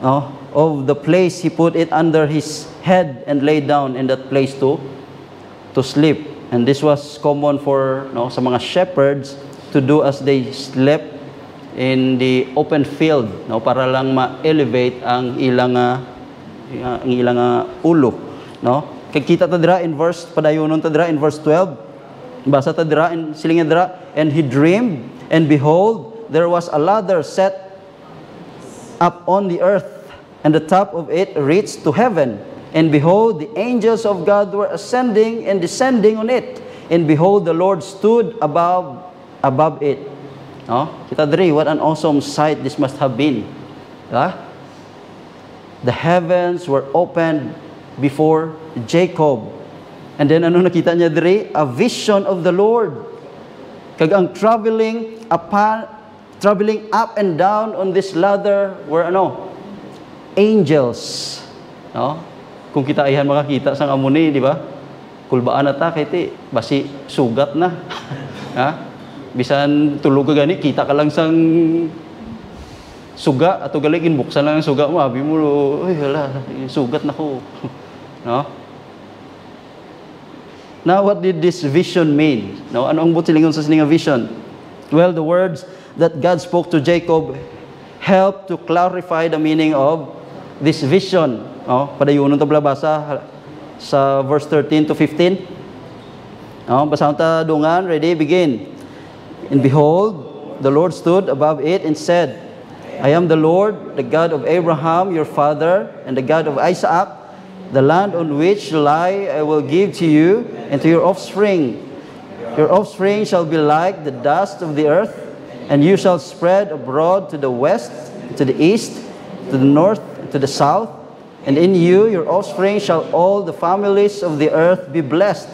no, of the place, he put it under his head and lay down in that place to to sleep. And this was common for no, sa mga shepherds to do as they slept in the open field no, para lang ma-elevate ang ilang uh, ang ilang uh, ulo. No? Kita ta dira in verse padayonon ta dira in verse 12. Basa ta dira in silingan dira and he dreamed and behold there was a ladder set up on the earth, and the top of it reached to heaven. And behold, the angels of God were ascending and descending on it. And behold, the Lord stood above above it. No? Kita diri, what an awesome sight this must have been. Diba? The heavens were opened before Jacob. And then ano nakita niya diri? A vision of the Lord. Kag ang traveling upon traveling up and down on this ladder were ano? Angels. No? Kung kita ihan makakita sang amuni, di ba? Kulbaan na ta kay ti, basi sugat na. ha? Bisan tulog ka gani, kita ka lang sang suga ato galigin buksan lang ang suga mo, abi mo, uy, hala, sugat na ko. no? Now, what did this vision mean? No, ano ang butilingon sa sininga vision? Well, the words that God spoke to Jacob helped to clarify the meaning of this vision. Oh, padayunon ta basa sa verse 13 to 15. No, basahon ta dungan, ready, begin. And behold, the Lord stood above it and said, I am the Lord, the God of Abraham, your father, and the God of Isaac. The land on which you lie I will give to you and to your offspring. Your offspring shall be like the dust of the earth, and you shall spread abroad to the west, to the east, to the north, to the south. And in you, your offspring, shall all the families of the earth be blessed.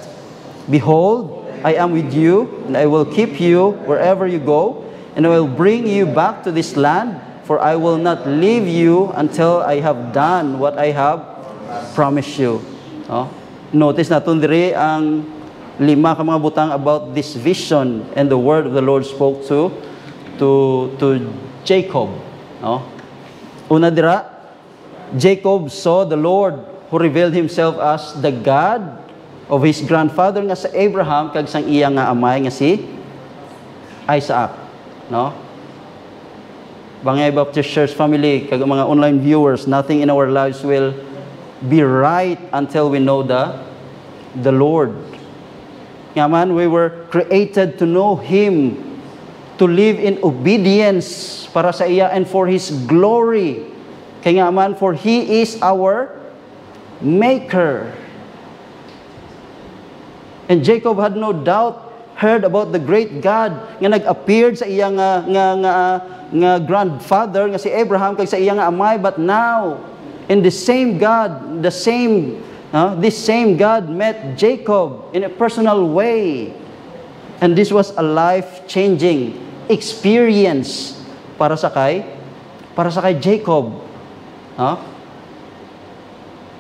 Behold, I am with you, and I will keep you wherever you go, and I will bring you back to this land, for I will not leave you until I have done what I have promised you. No? Notice natin diri ang lima ka mga butang about this vision and the word of the Lord spoke to to to Jacob. No? Una dira, Jacob saw the Lord who revealed himself as the God of his grandfather nga sa Abraham kag sang iya nga amay nga si Isaac, no? Bangay Baptist Church family kag mga online viewers, nothing in our lives will be right until we know the the Lord. Nga man, we were created to know Him, to live in obedience para sa iya and for His glory. Kaya nga man, for He is our Maker. And Jacob had no doubt heard about the great God nga nag-appeared sa iya nga nga nga, nga grandfather nga si Abraham kag sa iya amay. But now in the same God the same uh, this same God met Jacob in a personal way. And this was a life-changing experience para sa kay para sa kay Jacob. No?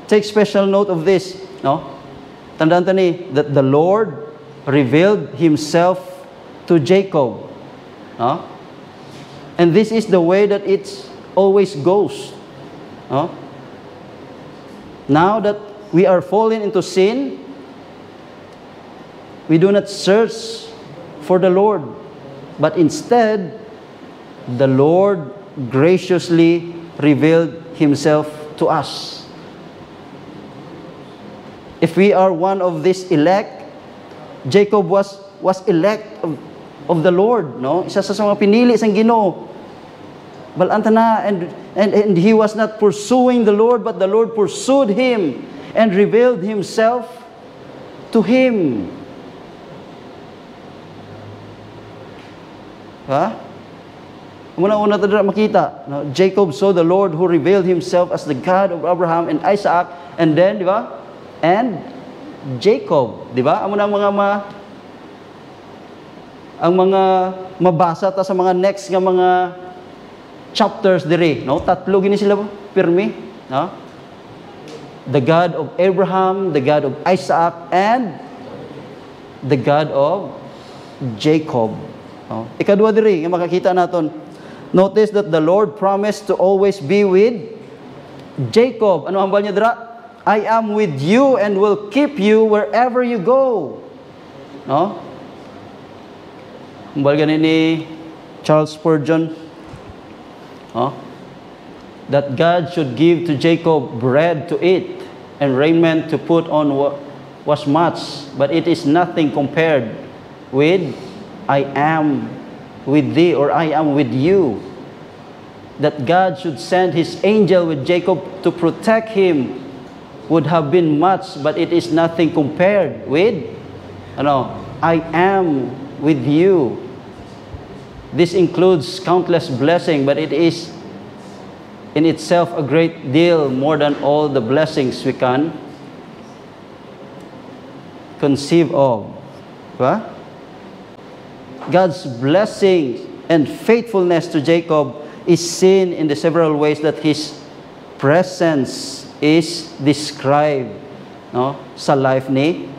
take special note of this no tandaan ta ni that the Lord revealed himself to Jacob no? and this is the way that it always goes no? now that we are fallen into sin we do not search for the Lord but instead the Lord graciously revealed himself to us if we are one of this elect Jacob was was elect of, of the Lord no isa sa mga pinili sang Ginoo balanta na and, and and he was not pursuing the Lord but the Lord pursued him and revealed himself to him ha Muna-una ta makita, no? Jacob saw the Lord who revealed himself as the God of Abraham and Isaac and then, di ba? And Jacob, di ba? Amo na mga ma ang mga mabasa ta sa mga next nga mga chapters diri, no? Tatlo gini sila pirmi, no? The God of Abraham, the God of Isaac, and the God of Jacob. No? Ikadua diri nga makakita naton. Notice that the Lord promised to always be with Jacob. Ano hambal niya dira? I am with you and will keep you wherever you go. No? Hambal ganin ni Charles Spurgeon. No? That God should give to Jacob bread to eat and raiment to put on was much, but it is nothing compared with I am with thee or I am with you. That God should send his angel with Jacob to protect him would have been much, but it is nothing compared with, ano, I am with you. This includes countless blessing, but it is in itself a great deal more than all the blessings we can conceive of. Diba? God's blessing and faithfulness to Jacob is seen in the several ways that his presence is described no sa life ni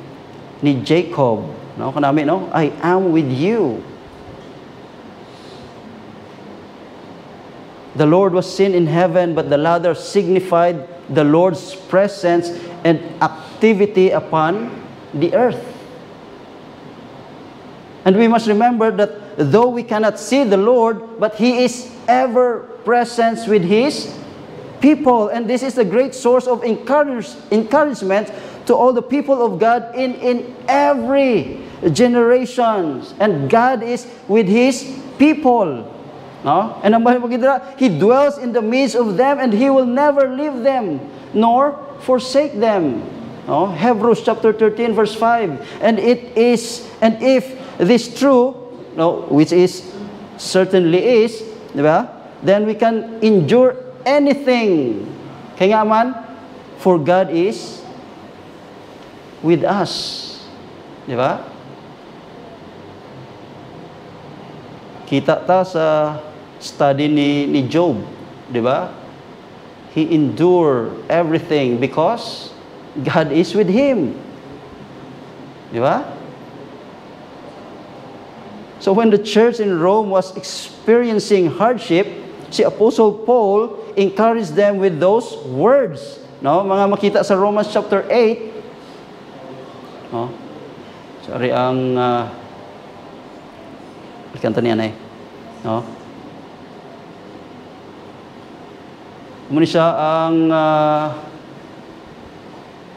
ni Jacob no kanami no? I am with you. The Lord was seen in heaven but the ladder signified the Lord's presence and activity upon the earth. And we must remember that though we cannot see the Lord, but He is ever present with His people. And this is a great source of encourage, encouragement to all the people of God in, in every generations. And God is with His people. No? And He dwells in the midst of them and He will never leave them nor forsake them. No? Hebrews chapter 13 verse 5. And it is, and if this true, no, which is certainly is? Then we can endure anything. Kaya man, for God is with us. Di ba? Kita ta sa study ni, ni Job, di ba? He endured everything because God is with him. Di ba? So when the church in Rome was experiencing hardship, si Apostle Paul encouraged them with those words. No, mga makita sa Romans chapter 8. No? Sorry ang uh, kanta niya na eh. No? Muna siya ang uh,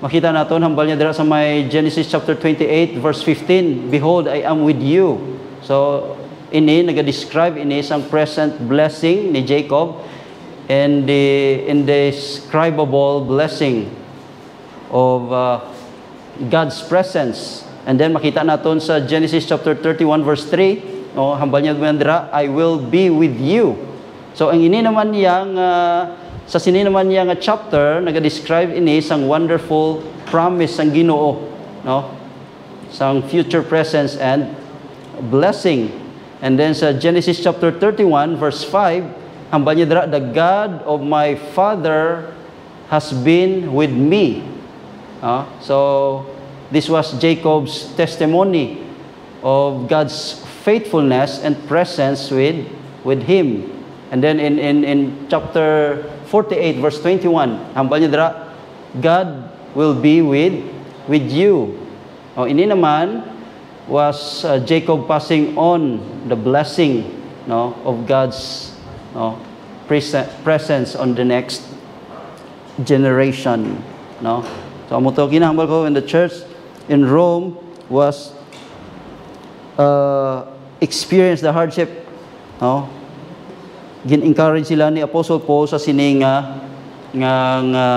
makita natin, hambal niya dira sa may Genesis chapter 28 verse 15, Behold, I am with you. So, ini, nag-describe ini isang present blessing ni Jacob and the indescribable blessing of uh, God's presence. And then makita natin sa Genesis chapter 31 verse 3, no, hambal niya dira, I will be with you. So ang ini naman niyang uh, sa sini naman niya nga chapter naga-describe ini sang wonderful promise sang Ginoo, no? Sang future presence and blessing. And then sa Genesis chapter 31 verse 5, hambal niya dira, the God of my father has been with me. Uh, so this was Jacob's testimony of God's faithfulness and presence with with him. And then in in in chapter 48 verse 21, hambal niya dira, God will be with with you. O ini naman was uh, Jacob passing on the blessing no of God's no presence on the next generation no. So amo to ginahambal ko in the church in Rome was uh, experienced the hardship no. Gin-encourage sila ni Apostle Paul sa sining nga nga nga,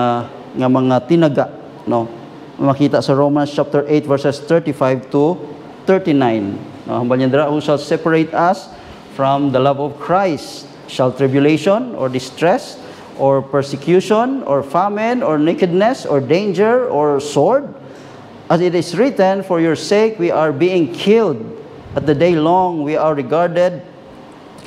nga mga tinaga no. Makita sa Romans chapter 8 verses 35 to 39 no hambal who shall separate us from the love of Christ shall tribulation or distress or persecution or famine or nakedness or danger or sword as it is written for your sake we are being killed at the day long we are regarded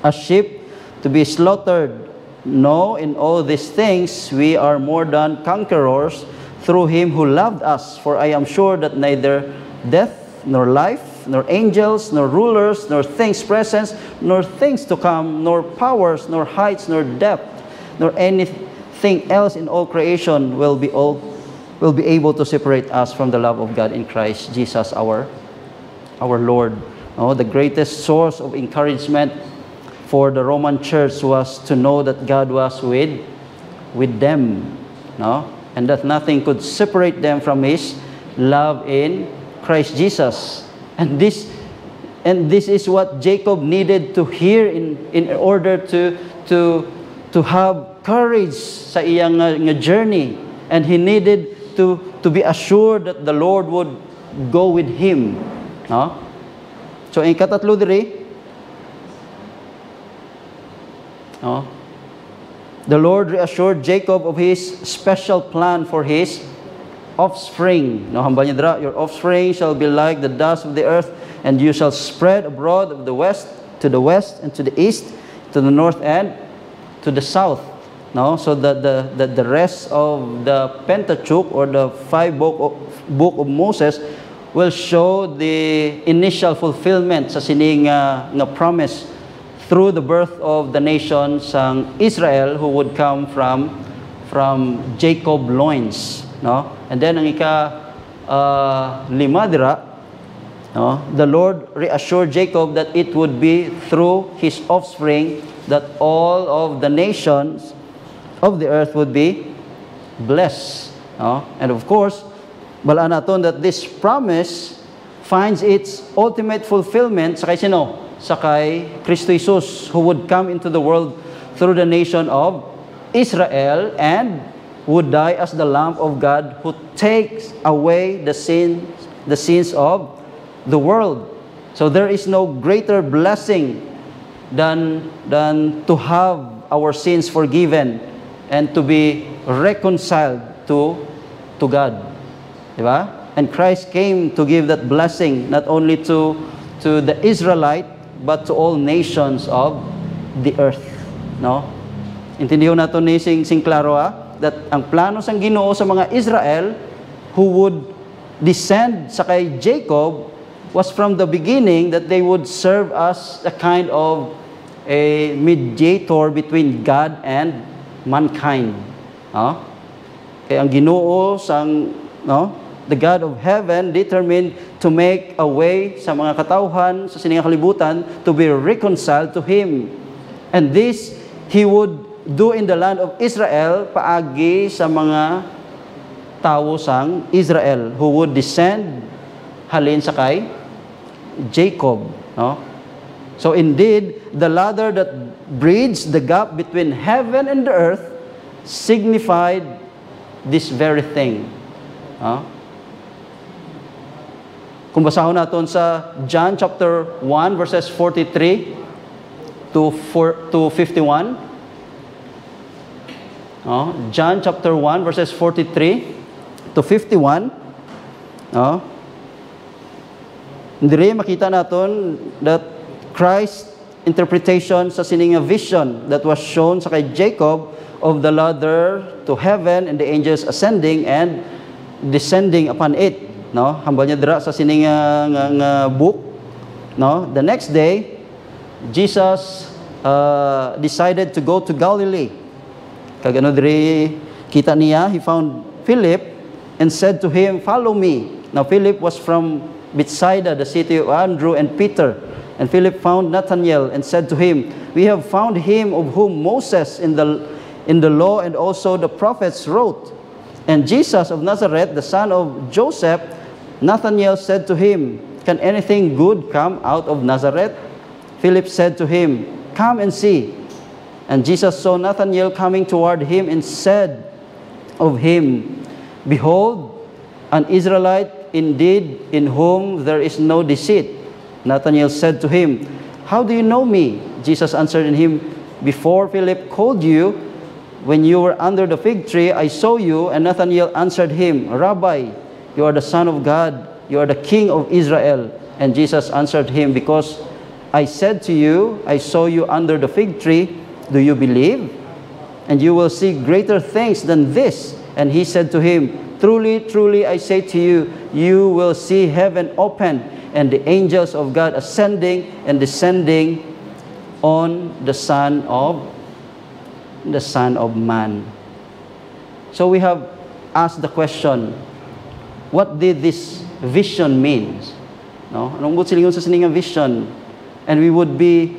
as sheep to be slaughtered. No, in all these things we are more than conquerors through him who loved us. For I am sure that neither death, nor life, nor angels, nor rulers, nor things present, nor things to come, nor powers, nor heights, nor depth, nor anything else in all creation will be all will be able to separate us from the love of God in Christ Jesus our our Lord. Oh, the greatest source of encouragement for the Roman church was to know that God was with, with them, no? and that nothing could separate them from His love in Christ Jesus. And this, and this is what Jacob needed to hear in, in order to, to, to have courage sa iyang nga, nga journey. And he needed to, to be assured that the Lord would go with him. No? So, in katatlo diri, No? The Lord reassured Jacob of his special plan for his offspring. No, dira, your offspring shall be like the dust of the earth, and you shall spread abroad of the west to the west and to the east, to the north and to the south. No, so that the the, the rest of the Pentateuch or the five book of, book of Moses will show the initial fulfillment sa sining uh, promise through the birth of the nation sang Israel who would come from from Jacob loins no and then ang ika uh, lima dira no the Lord reassured Jacob that it would be through his offspring that all of the nations of the earth would be blessed no and of course bala naton that this promise finds its ultimate fulfillment sa kay sino? Sa kay Kristo Jesus who would come into the world through the nation of Israel and would die as the Lamb of God who takes away the sin, the sins of the world. So there is no greater blessing than, than to have our sins forgiven and to be reconciled to, to God. Diba? And Christ came to give that blessing not only to, to the Israelite but to all nations of the earth. No? Intindiho nato ni sing, sing klaro ha? That ang plano sang Ginoo sa mga Israel who would descend sa kay Jacob was from the beginning that they would serve as a kind of a mediator between God and mankind. No? Kaya ang Ginoo sang no, the God of heaven determined to make a way sa mga katawhan sa sininga kalibutan to be reconciled to him. And this he would do in the land of Israel paagi sa mga tao sang Israel who would descend halin sa kay Jacob no so indeed the ladder that bridges the gap between heaven and the earth signified this very thing no? kung basahon naton sa John chapter 1 verses 43 to 4 to 51 Oh, John chapter 1 verses 43 to 51. Oh. Diri makita naton that Christ interpretation sa sininga vision that was shown sa kay Jacob of the ladder to heaven and the angels ascending and descending upon it. No? Hambal niya dira sa sininga nga, nga book. No? The next day Jesus uh, decided to go to Galilee Diri kita niya, he found Philip and said to him, "Follow me." Now Philip was from Bethsaida, the city of Andrew and Peter. And Philip found Nathanael and said to him, "We have found him of whom Moses in the in the law and also the prophets wrote." And Jesus of Nazareth, the son of Joseph, Nathanael said to him, "Can anything good come out of Nazareth?" Philip said to him, "Come and see." And Jesus saw Nathanael coming toward him and said of him, Behold, an Israelite indeed in whom there is no deceit. Nathanael said to him, How do you know me? Jesus answered him, Before Philip called you, when you were under the fig tree, I saw you. And Nathanael answered him, Rabbi, you are the Son of God, you are the King of Israel. And Jesus answered him, Because I said to you, I saw you under the fig tree, do you believe? And you will see greater things than this. And he said to him, Truly, truly, I say to you, you will see heaven open and the angels of God ascending and descending on the Son of the Son of Man. So we have asked the question, what did this vision mean? No? Anong sa vision? And we would be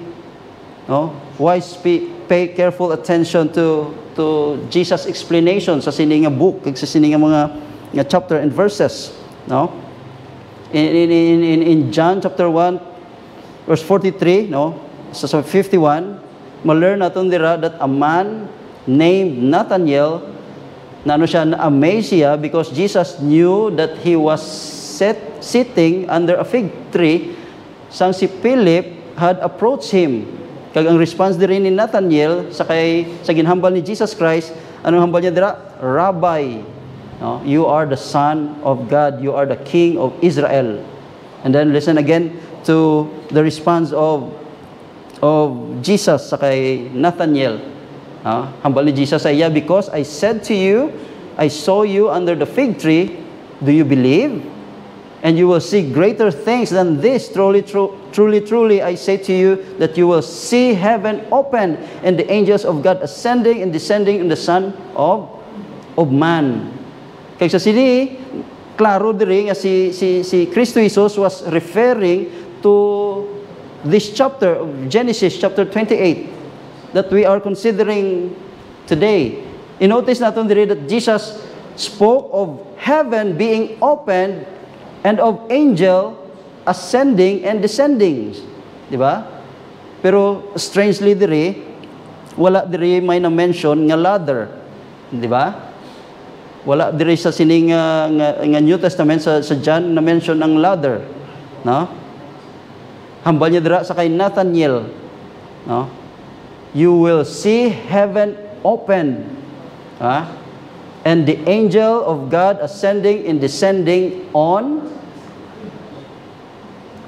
no, wise pay careful attention to to Jesus explanation sa sininga book sa sininga mga nga chapter and verses no? In in in in John chapter 1 verse 43 no? Sa so, 51 ma-learn naton dira that a man named Nathanael na ano siya na amaze siya because Jesus knew that he was set, sitting under a fig tree sang si Philip had approached him Kag ang response diri ni Nathanael sa kay sa ginhambal ni Jesus Christ, anong hambal niya dira? Rabbi, no? you are the son of God, you are the king of Israel. And then listen again to the response of of Jesus sa kay Nathanael. No? Hambal ni Jesus sa iya, because I said to you, I saw you under the fig tree, do you believe? And you will see greater things than this. Truly, tru- truly, truly, I say to you that you will see heaven open and the angels of God ascending and descending in the Son of, of Man. Kaya sa sini, klaro diri nga si, si, si Kristo Jesus was referring to this chapter of Genesis chapter 28 that we are considering today. I-notice natin diri that Jesus spoke of heaven being opened and of angel ascending and descending. Di ba? Pero strangely diri, wala diri may na-mention nga ladder. Di ba? Wala diri sa sining nga, nga, nga New Testament sa, sa John na-mention ang ladder. No? Hambal niya dira sa kay Nathaniel. No? You will see heaven open. Ha? And the angel of God ascending and descending on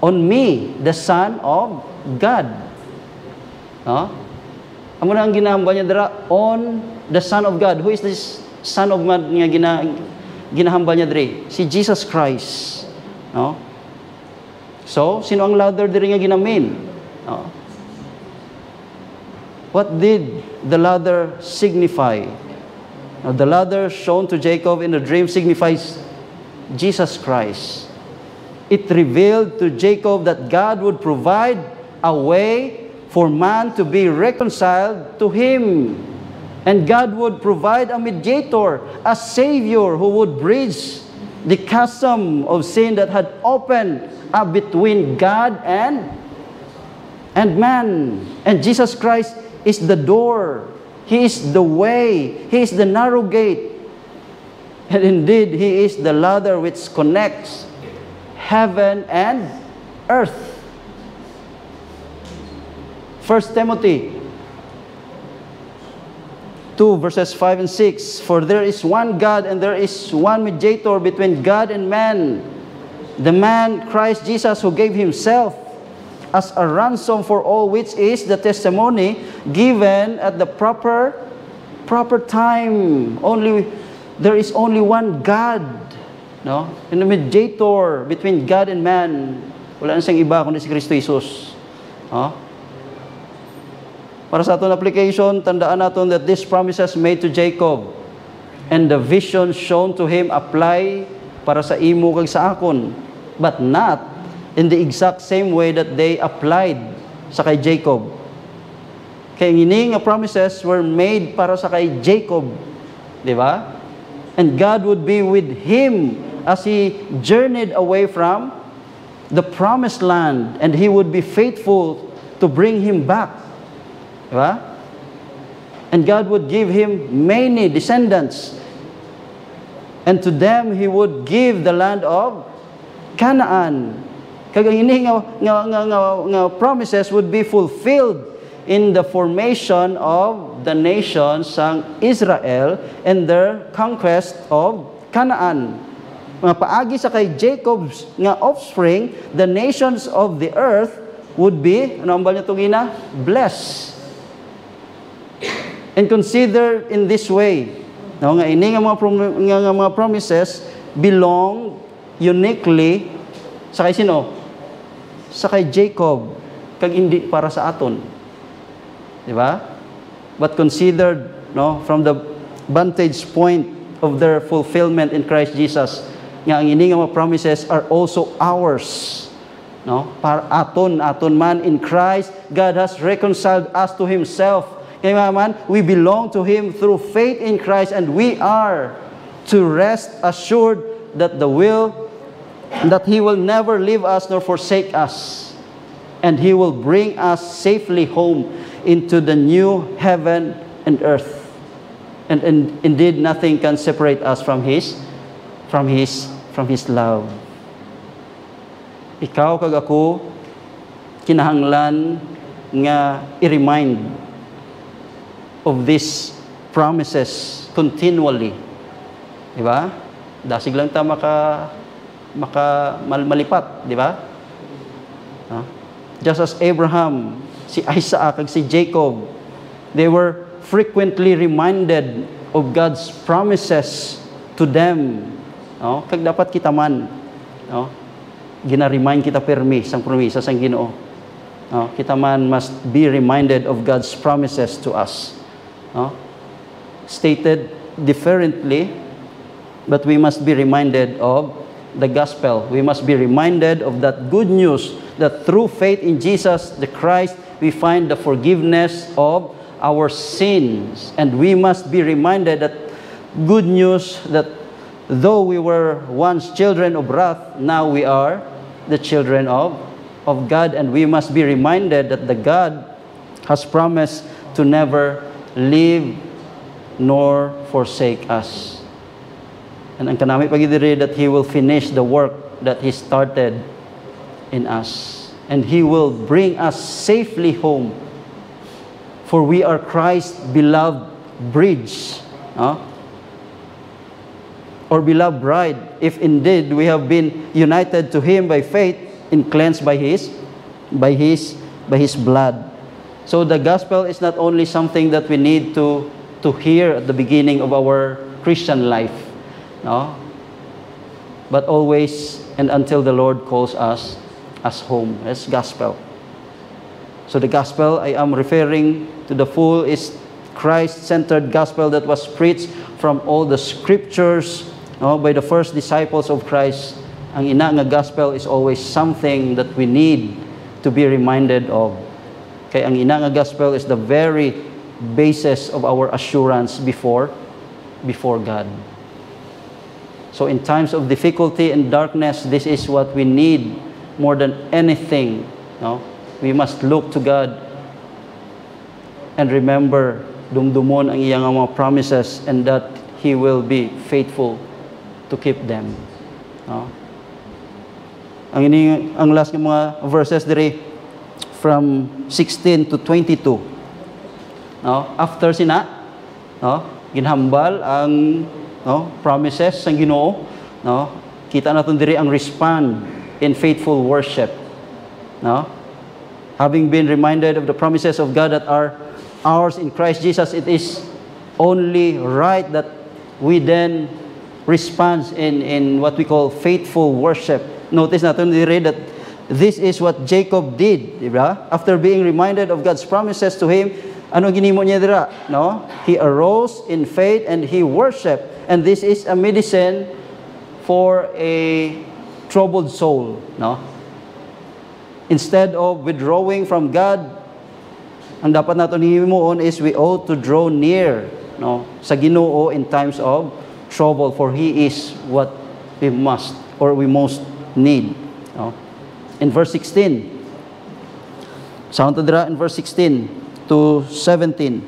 on me, the Son of God. No? Amo na ang ginahambal niya dira on the Son of God. Who is this Son of God nga gina, ginahambal niya diri? Si Jesus Christ. No? So, sino ang ladder diri nga ginamin? No? What did the ladder signify? Now, the ladder shown to Jacob in the dream signifies Jesus Christ. It revealed to Jacob that God would provide a way for man to be reconciled to Him. And God would provide a mediator, a Savior who would bridge the chasm of sin that had opened up between God and, and man. And Jesus Christ is the door. He is the way. He is the narrow gate. And indeed, He is the ladder which connects heaven and earth. 1 Timothy 2 verses 5 and 6 For there is one God and there is one mediator between God and man, the man Christ Jesus who gave himself as a ransom for all, which is the testimony given at the proper proper time. Only there is only one God, no? And the mediator between God and man. Wala na siyang iba kundi si Kristo Jesus. No? Para sa aton application, tandaan naton that these promises made to Jacob and the vision shown to him apply para sa imo kag sa akon, but not in the exact same way that they applied sa kay Jacob. Kaya ngini nga promises were made para sa kay Jacob, di ba? And God would be with him as he journeyed away from the promised land and he would be faithful to bring him back. Di ba? And God would give him many descendants. And to them he would give the land of Canaan. Kaya ini nga, nga, nga, nga, nga promises would be fulfilled in the formation of the nation sang Israel and their conquest of Canaan. Mga paagi sa kay Jacob's nga offspring, the nations of the earth would be, ano ang niya itong ina? Blessed. And consider in this way, no, nga ini nga mga, prom- nga, nga mga promises belong uniquely sa kay sino? Sa kay Jacob, kag hindi para sa aton. Di ba? But considered no, from the vantage point of their fulfillment in Christ Jesus, nga ang ini nga mga promises are also ours. No? Para aton, aton man in Christ, God has reconciled us to Himself. Kaya man, we belong to Him through faith in Christ and we are to rest assured that the will, that He will never leave us nor forsake us. And He will bring us safely home into the new heaven and earth. And, and indeed, nothing can separate us from His, from His, from His love. Ikaw kag ako, kinahanglan nga i-remind of these promises continually. Di ba? Dasig lang ta maka maka mal- malipat, di ba? No? Just as Abraham, si Isaac, ag si Jacob, they were frequently reminded of God's promises to them. No? Kag dapat kita man, no? Gina-remind kita permi sang promisa sang Ginoo. No? Kita man must be reminded of God's promises to us. No? Stated differently, but we must be reminded of the gospel. We must be reminded of that good news that through faith in Jesus the Christ, we find the forgiveness of our sins. And we must be reminded that good news that though we were once children of wrath, now we are the children of, of God. And we must be reminded that the God has promised to never leave nor forsake us. And ang kanami pagidiri that He will finish the work that He started in us. And He will bring us safely home. For we are Christ's beloved bridge. Or beloved bride, if indeed we have been united to Him by faith and cleansed by His, by His, by His blood. So the gospel is not only something that we need to, to hear at the beginning of our Christian life, no? but always and until the Lord calls us as home. That's gospel. So the gospel I am referring to the full is Christ-centered gospel that was preached from all the scriptures no, by the first disciples of Christ. Ang ina nga gospel is always something that we need to be reminded of. Kaya ang ina nga gospel is the very basis of our assurance before before God. So in times of difficulty and darkness, this is what we need more than anything. No? We must look to God and remember dumdumon ang iyang mga promises and that He will be faithful to keep them. No? Ang ini ang last ng mga verses diri from 16 to 22. No? After sina, no? Ginhambal ang no, promises sang Ginoo, no? Kita naton diri ang respond in faithful worship. No? Having been reminded of the promises of God that are ours in Christ Jesus, it is only right that we then respond in, in what we call faithful worship. Notice natin diri that this is what Jacob did, di ba? After being reminded of God's promises to him, ano ginimo niya dira? No? He arose in faith and he worshiped. And this is a medicine for a troubled soul, no? Instead of withdrawing from God, ang dapat nato himuon is we ought to draw near, no, sa Ginoo in times of trouble for he is what we must or we most need, no? In verse 16, Sound to in verse 16 to 17.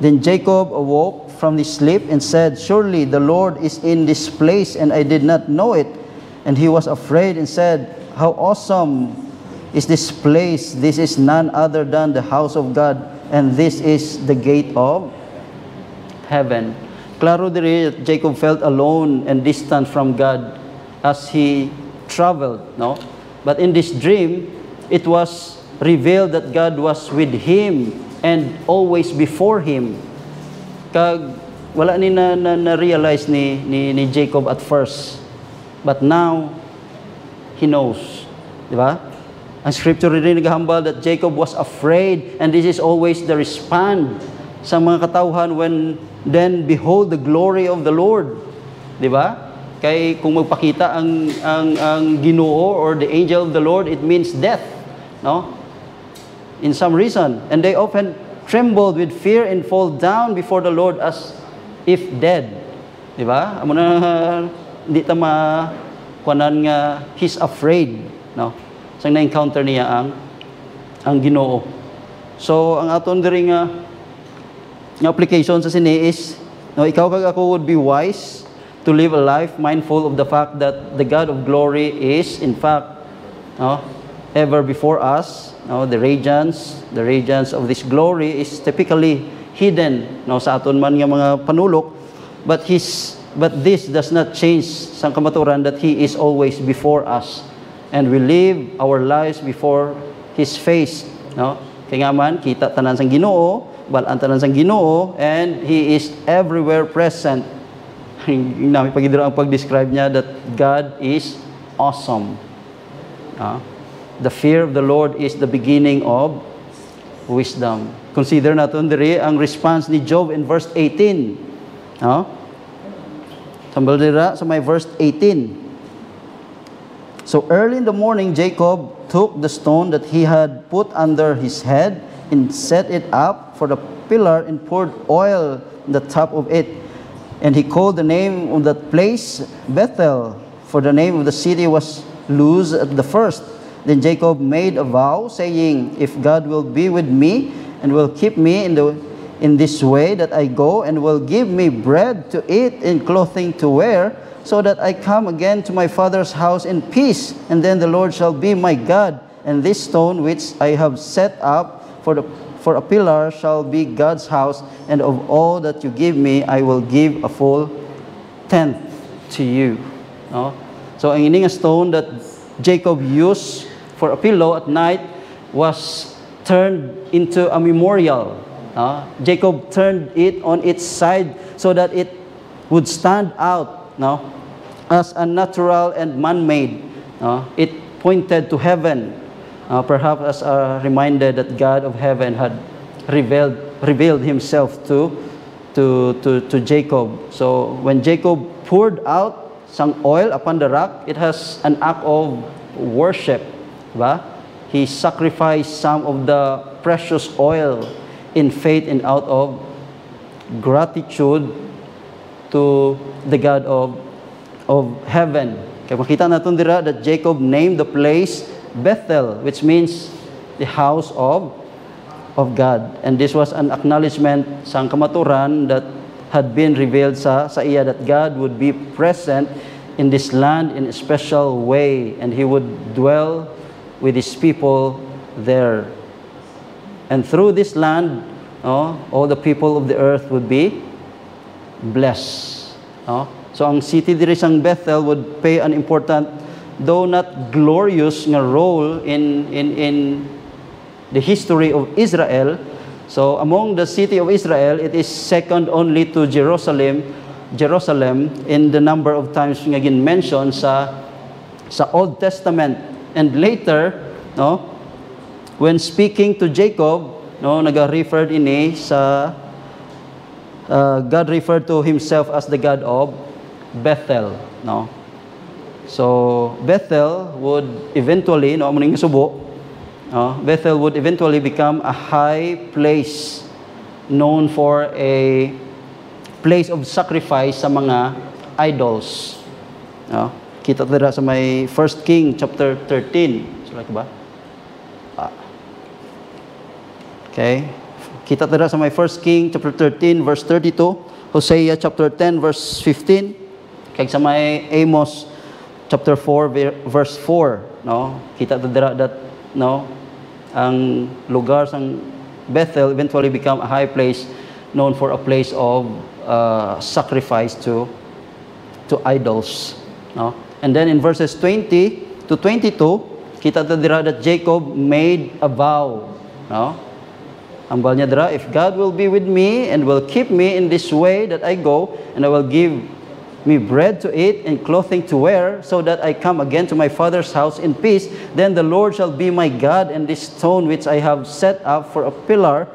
Then Jacob awoke from his sleep and said, Surely the Lord is in this place, and I did not know it. And he was afraid and said, How awesome is this place! This is none other than the house of God, and this is the gate of heaven. Claro diri that Jacob felt alone and distant from God as he traveled, no? But in this dream, it was revealed that God was with him and always before him. Kag wala ni na, na, na realize ni, ni ni Jacob at first. But now he knows, di ba? Ang scripture rin naghambal that Jacob was afraid and this is always the respond sa mga katauhan when then behold the glory of the Lord. Di ba? Kay kung magpakita ang ang ang Ginoo or the angel of the Lord, it means death, no? In some reason, and they often trembled with fear and fall down before the Lord as if dead. Di ba? Amo na di ta ma kuanan nga he's afraid, no? Sang na-encounter niya ang ang Ginoo. So ang aton diri nga nga application sa sini is no ikaw kag ako would be wise to live a life mindful of the fact that the God of glory is in fact no ever before us no the radiance the radiance of this glory is typically hidden no sa aton man nga mga panulok but his but this does not change sang kamaturan that he is always before us and we live our lives before his face no kay nga man kita tanan sang Ginoo balaan tanan sang Ginoo and he is everywhere present namin pagidro ang pag-describe niya that God is awesome Ah, the fear of the Lord is the beginning of wisdom. Consider natin diri ang response ni Job in verse 18. No? Tambal dira sa may verse 18. So early in the morning, Jacob took the stone that he had put under his head and set it up for the pillar and poured oil on the top of it. And he called the name of that place Bethel, for the name of the city was Luz at the first. Then Jacob made a vow, saying, If God will be with me and will keep me in, the, in this way that I go, and will give me bread to eat and clothing to wear, so that I come again to my father's house in peace, and then the Lord shall be my God, and this stone which I have set up for the for a pillar shall be God's house, and of all that you give me, I will give a full tenth to you. No? So, ining stone that Jacob used for a pillow at night was turned into a memorial. Jacob turned it on its side so that it would stand out no? as a natural and man-made. No? It pointed to heaven uh, perhaps as a reminder that God of heaven had revealed, revealed himself to, to, to, to Jacob. So when Jacob poured out some oil upon the rock, it has an act of worship. He sacrificed some of the precious oil in faith and out of gratitude to the God of, of heaven. Kaya makita natin dira that Jacob named the place Bethel, which means the house of, of God. And this was an acknowledgement sa kamaturan that had been revealed sa, sa iya that God would be present in this land in a special way and He would dwell with His people there. And through this land, oh, all the people of the earth would be blessed. Oh. So ang city diri sang Bethel would play an important though not glorious nga role in, in, in the history of Israel. So among the city of Israel, it is second only to Jerusalem, Jerusalem in the number of times nga gin mentioned sa sa Old Testament. And later, no, when speaking to Jacob, no, naga-referred ini sa uh, God referred to himself as the God of Bethel, no. So Bethel would eventually, no, muning subo, no, Bethel would eventually become a high place known for a place of sacrifice sa mga idols. No? Kita tira sa may 1 King chapter 13. Sila ba? Ah. Okay. Kita tira sa may 1 King chapter 13 verse 32, Hosea chapter 10 verse 15, kay sa may Amos chapter 4 verse 4 no? Kita dira that no? Ang lugar sang Bethel eventually become a high place known for a place of uh, sacrifice to to idols no? And then in verses 20 to 22 kita dira that Jacob made a vow no ang dira if God will be with me and will keep me in this way that I go and I will give me bread to eat and clothing to wear, so that I come again to my father's house in peace. Then the Lord shall be my God, and this stone which I have set up for a pillar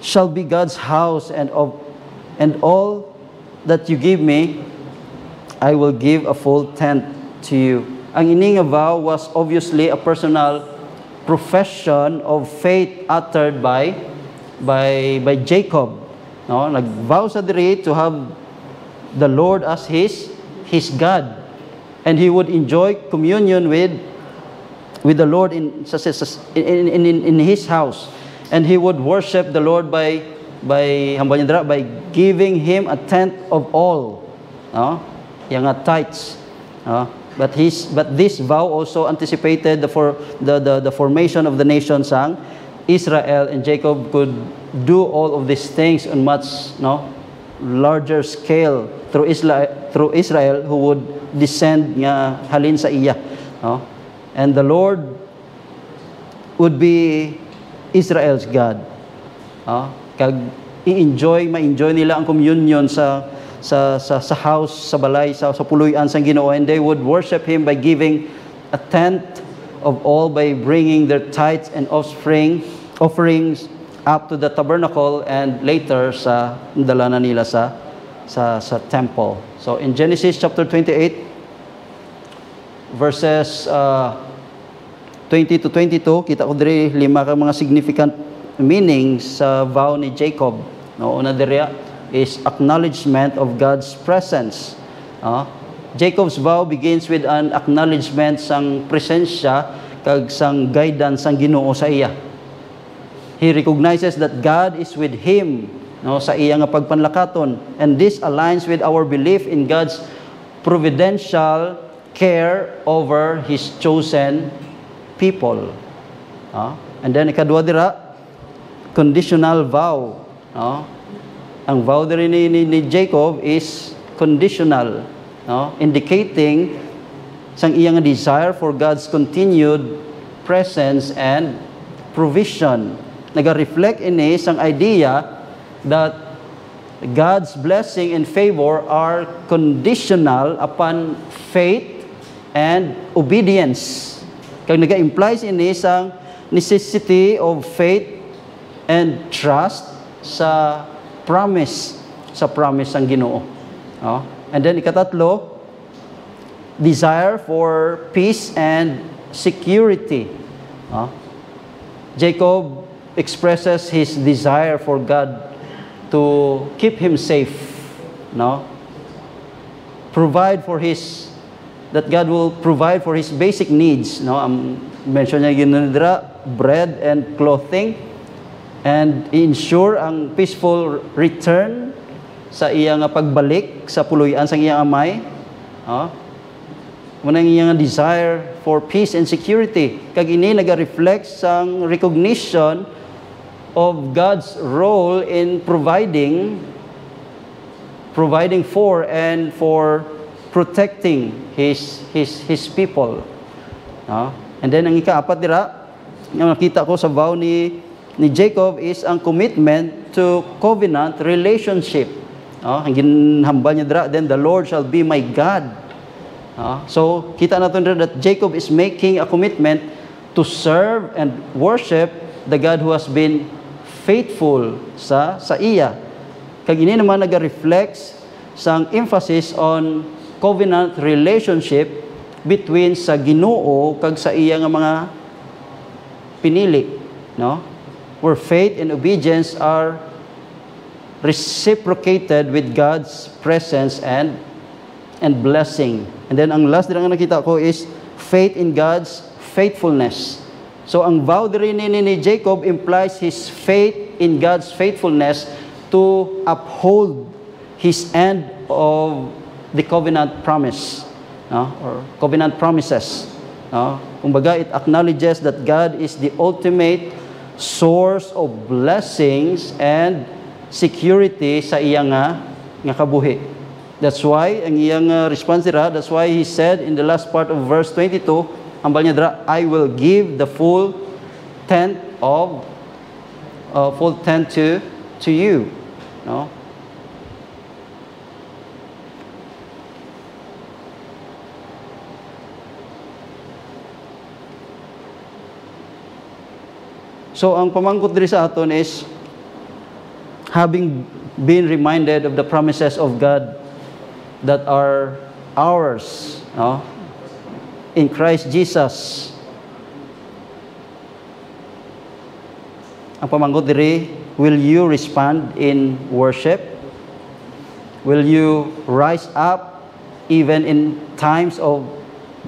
shall be God's house, and of and all that you give me, I will give a full tenth to you. Ang ining vow was obviously a personal profession of faith uttered by by by Jacob. No, nagvow sa diri to have the Lord as his, his God. And he would enjoy communion with, with the Lord in, in, in, in his house. And he would worship the Lord by, by, by giving him a tenth of all. No? Yung tithes. No? But, his, but this vow also anticipated the, for, the, the, the formation of the nation sang Israel and Jacob could do all of these things on much no, larger scale through Israel, through Israel who would descend nga halin sa iya. No? And the Lord would be Israel's God. No? Kag i-enjoy, ma-enjoy nila ang communion sa sa sa sa house, sa balay, sa sa puloy-an sang Ginoo and they would worship him by giving a tenth of all by bringing their tithes and offspring offerings up to the tabernacle and later sa dala na nila sa sa sa temple. So in Genesis chapter 28 verses uh, 20 to 22 kita ko diri lima ka mga significant meanings sa vow ni Jacob. No una diri is acknowledgement of God's presence. No? Jacob's vow begins with an acknowledgement sang presensya kag sang guidance sang Ginoo sa iya. He recognizes that God is with him no, sa iya nga pagpanlakaton. And this aligns with our belief in God's providential care over His chosen people. No? And then ikadua dira, conditional vow. No? Ang vow ni, ni, ni Jacob is conditional, no? indicating sang iyang desire for God's continued presence and provision. Naga-reflect ini sang idea that God's blessing and favor are conditional upon faith and obedience. Kag naga-implies ini sang necessity of faith and trust sa promise sa promise ng Ginoo. No? And then ikatatlo, desire for peace and security. No? Jacob expresses his desire for God to keep him safe, no? Provide for his that God will provide for his basic needs, no? Ang mention niya ginadra bread and clothing and ensure ang peaceful return sa iyang pagbalik sa puluyan sa iyang amay. No? Muna ang iyang desire for peace and security. Kag ini naga-reflect sang recognition of God's role in providing providing for and for protecting his his his people. No? And then ang ikaapat dira, yung nakita ko sa vow ni ni Jacob is ang commitment to covenant relationship. No? Ang ginhambal niya dira, then the Lord shall be my God. No? So, kita natin dira that Jacob is making a commitment to serve and worship the God who has been faithful sa sa iya. Kag ini naman naga-reflects sang emphasis on covenant relationship between sa Ginoo kag sa iya nga mga pinili, no? Where faith and obedience are reciprocated with God's presence and and blessing. And then ang last din nga nakita ko is faith in God's faithfulness. So ang vow din ni, ni Jacob implies his faith in God's faithfulness to uphold his end of the covenant promise no? or covenant promises. No? Kumbaga, it acknowledges that God is the ultimate source of blessings and security sa iyang nga, nga kabuhi. That's why, ang iyang uh, response dira, that's why he said in the last part of verse 22, ambal niya dira, I will give the full tenth of, uh, full tenth to, to you. No? So ang pamangkot diri sa aton is having been reminded of the promises of God that are ours, no? In Christ Jesus. Ang pamangkot diri, will you respond in worship? Will you rise up even in times of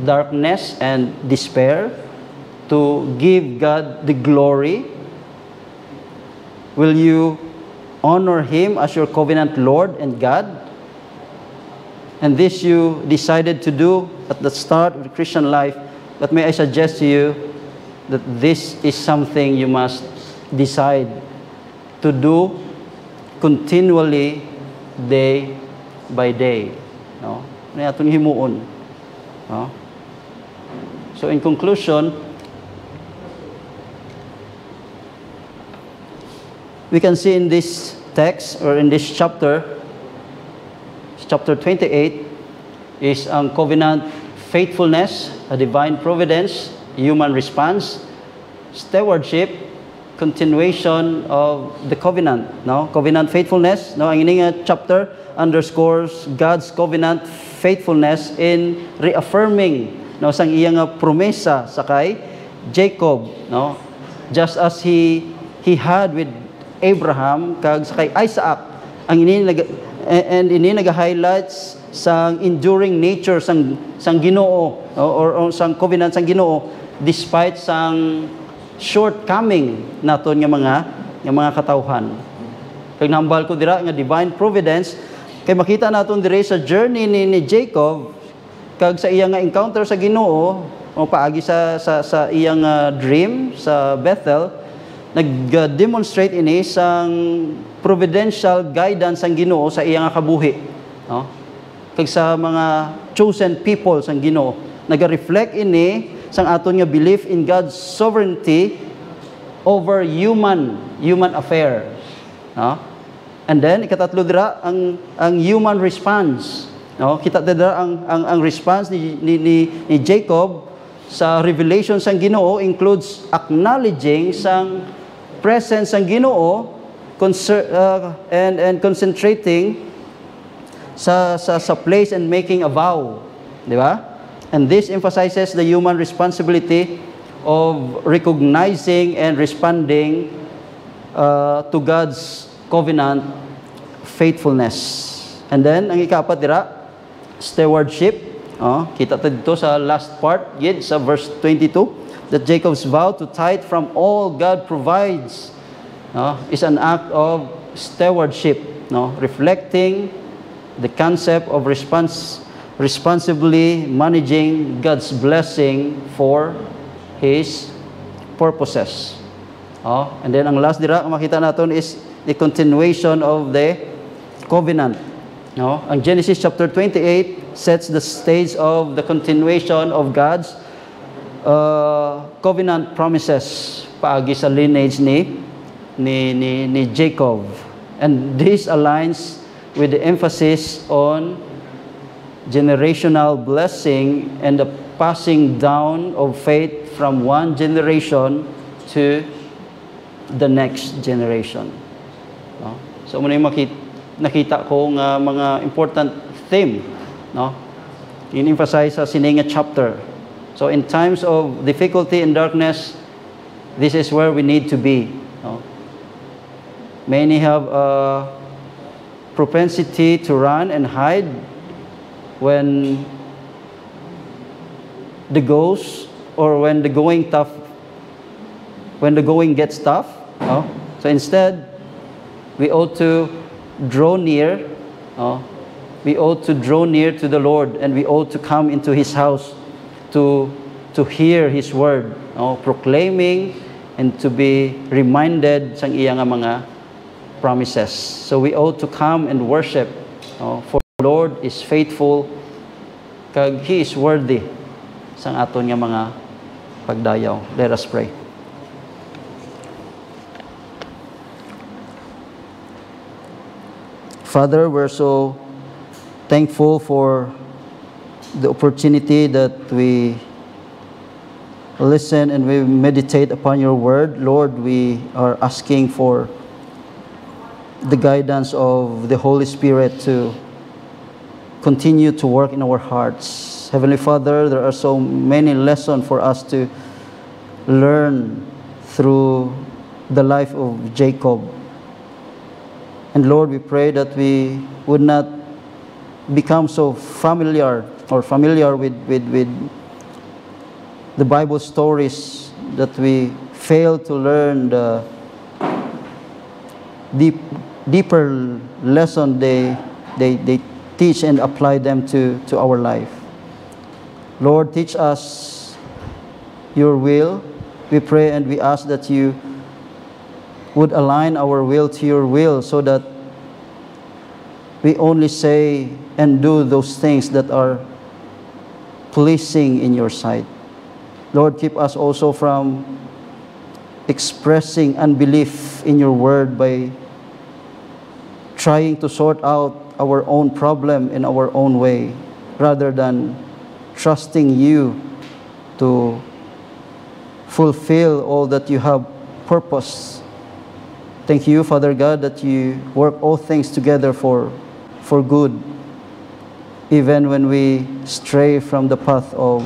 darkness and despair? To give God the glory? Will you honor Him as your covenant Lord and God? And this you decided to do at the start of the Christian life, but may I suggest to you that this is something you must decide to do continually day by day. No? Ano himuon. No? So in conclusion, we can see in this text or in this chapter, chapter 28, is ang covenant faithfulness, a divine providence, human response, stewardship, continuation of the covenant. No? Covenant faithfulness. No? Ang ining chapter underscores God's covenant faithfulness in reaffirming no, sang iyang promesa sa kay Jacob. No? Just as he, he had with Abraham kag sa kay Isaac ang ini nag and ini nag-highlights sang enduring nature sang sang Ginoo no? or, or sang covenant sang Ginoo despite sang shortcoming naton nga mga nga mga katawhan. Kag nambal ko dira nga divine providence kay makita naton dire sa journey ni, ni Jacob kag sa iyang nga encounter sa Ginoo o paagi sa sa sa iyang uh, dream sa Bethel nag-demonstrate ini sang providential guidance ang Ginoo sa iyang kabuhi no? Kag sa mga chosen people sang Ginoo naga-reflect ini sang aton nga belief in God's sovereignty over human human affair no? And then ikatatlo dira ang ang human response no? Kita dira ang ang ang response ni ni, ni, ni Jacob sa revelation sang Ginoo includes acknowledging sang presence sang Ginoo uh, and and concentrating sa sa sa place and making a vow, di ba? And this emphasizes the human responsibility of recognizing and responding uh, to God's covenant faithfulness. And then ang ikapat dira stewardship. Oh, kita ta dito sa last part, yun, sa verse 22, that Jacob's vow to tithe from all God provides no, is an act of stewardship, no, reflecting the concept of respons- responsibly managing God's blessing for His purposes. Oh, and then ang last dira makita naton is the continuation of the covenant. No? Ang Genesis chapter 28 sets the stage of the continuation of God's uh, covenant promises paagi sa lineage ni ni, ni, ni Jacob. And this aligns with the emphasis on generational blessing and the passing down of faith from one generation to the next generation. No? So muna yung makita, nakita ko nga mga important theme, no? In-emphasize sa sininga chapter. So in times of difficulty and darkness, this is where we need to be. No? Many have a propensity to run and hide when the goes or when the going tough when the going gets tough no? so instead we ought to draw near no? we ought to draw near to the lord and we ought to come into his house to to hear his word no? proclaiming and to be reminded sa iyang mga promises so we ought to come and worship no? for the lord is faithful kag he is worthy sang aton nga mga pagdayaw let us pray Father, we're so thankful for the opportunity that we listen and we meditate upon your word. Lord, we are asking for the guidance of the Holy Spirit to continue to work in our hearts. Heavenly Father, there are so many lessons for us to learn through the life of Jacob. And Lord, we pray that we would not become so familiar or familiar with, with, with the Bible stories that we fail to learn the deep, deeper lesson they, they, they teach and apply them to, to our life. Lord, teach us your will. We pray and we ask that you would align our will to your will so that we only say and do those things that are pleasing in your sight. Lord, keep us also from expressing unbelief in your word by trying to sort out our own problem in our own way rather than trusting you to fulfill all that you have purpose. Thank you, Father God, that you work all things together for, for good, even when we stray from the path of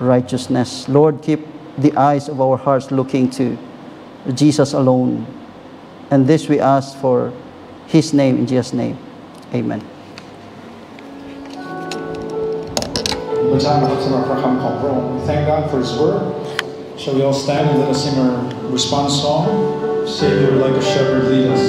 righteousness. Lord, keep the eyes of our hearts looking to Jesus alone. And this we ask for His name, in Jesus' name. Amen. พระเจ้านะครับสำหรับพระคำของพระองค์ Thank God for His word Shall we all stand and let us sing our response song Savior like a shepherd lead us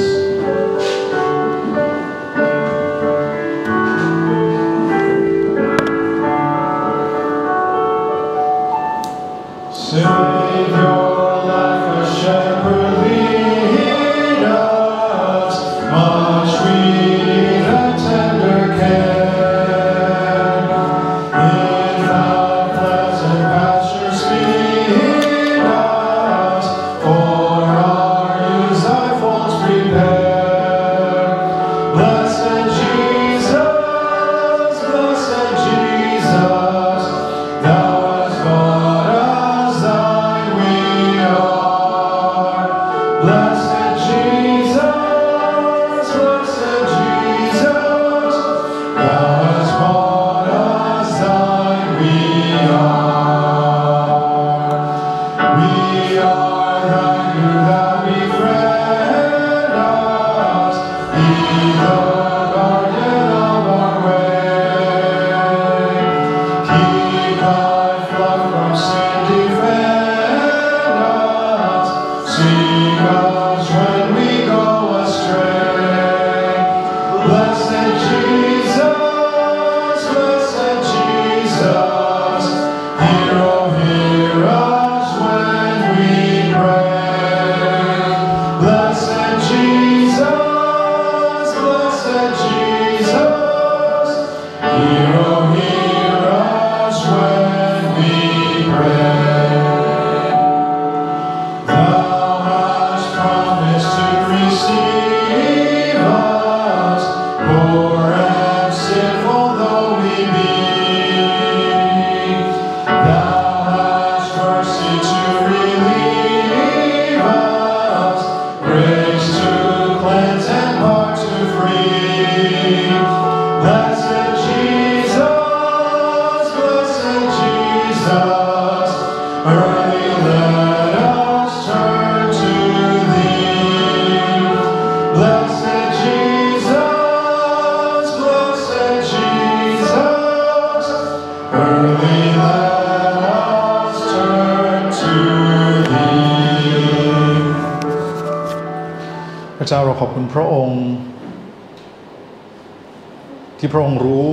ระองค์รู้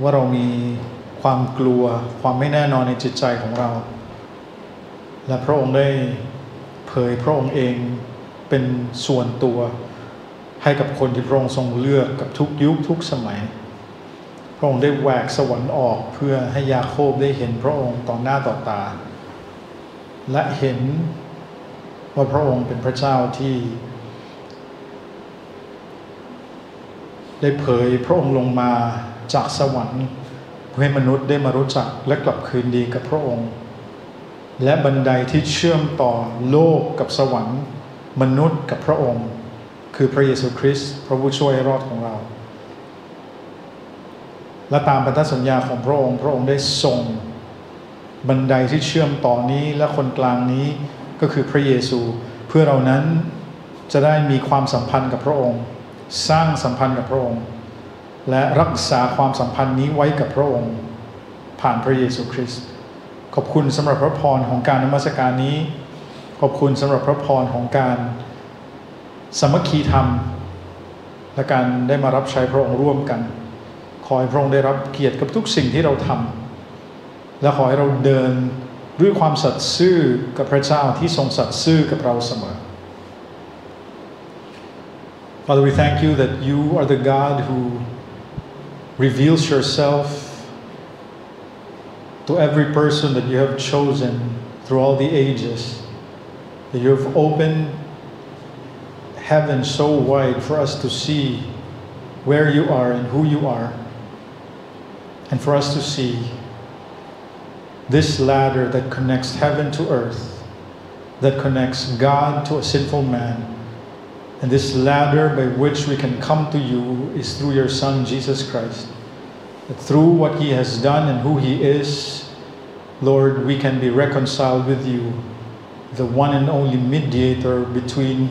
ว่าเรามีความกลัวความไม่แน่นอนในจิตใจของเรา และพระองค์ได้เผยพระองค์เองเป็นส่วนตัว ให้กับคนที่พระองค์ทรงเลือกกับทุกยุคทุกสมัย พระองค์ได้แหวกสวรรค์ออกเพื่อให้ยาโคบได้เห็นพระองค์ต่อหน้าต่อตา และเห็นว่าพระองค์เป็นพระเจ้าที่ ได้เผยพระองค์ลงมาจากสวรรค์เพื่อให้มนุษย์ได้มารู้จักและกลับคืนดีกับพระองค์ และบันไดที่เชื่อมต่อโลกกับสวรรค์ มนุษย์กับพระองค์ คือพระเยซูคริสต์พระผู้ช่วยให้รอดของเรา และตามพันธสัญญาของพระองค์ พระองค์ได้ส่ง บันไดที่เชื่อมต่อนี้และคนกลางนี้ก็คือพระเยซูเพื่อเรานั้นจะได้มีความสัมพันธ์กับพระองค์ สร้างสัมพันธ์กับพระองค์ และรักษาความสัมพันธ์นี้ไว้กับพระองค์ ผ่านพระเยซูคริสต์ขอบคุณสำหรับพระพรของการนมัสการนี้ ขอบคุณสำหรับพระพรของการสมัคคีธรรม และการได้มารับใช้พระองค์ร่วมกัน ขอให้พระองค์ได้รับเกียรติกับทุกสิ่งที่เราทำและขอให้เราเดินด้วยความสัตย์ซื่อกับพระเจ้าที่ทรงสัตย์ซื่อกับเราเสมอ Father, we thank you that you are the God who reveals yourself to every person that you have chosen through all the ages. That you have opened heaven so wide for us to see where you are and who you are, and for us to see this ladder that connects heaven to earth, that connects God to a sinful man. And this ladder by which we can come to you is through your Son, Jesus Christ. That through what He has done and who He is, Lord, we can be reconciled with you, the one and only mediator between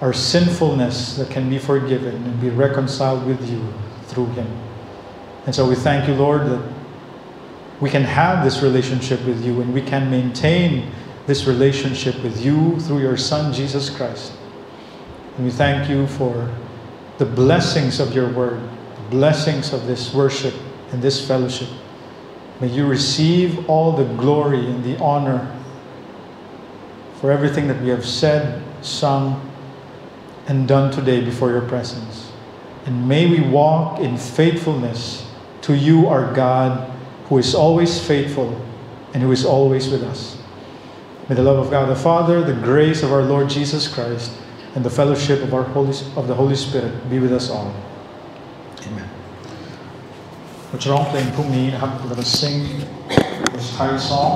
our sinfulness that can be forgiven and be reconciled with you through Him. And so we thank you, Lord, that we can have this relationship with you and we can maintain this relationship with you through your Son, Jesus Christ. We thank you for the blessings of your word, the blessings of this worship and this fellowship. May you receive all the glory and the honor for everything that we have said, sung, and done today before your presence. And may we walk in faithfulness to you, our God, who is always faithful and who is always with us. May the love of God the Father, the grace of our Lord Jesus Christ, and the fellowship of, our Holy, of the Holy Spirit be with us all. Amen. เราจะร้องเพลงพรุ่งนี้นะครับ We're going to sing this Thai song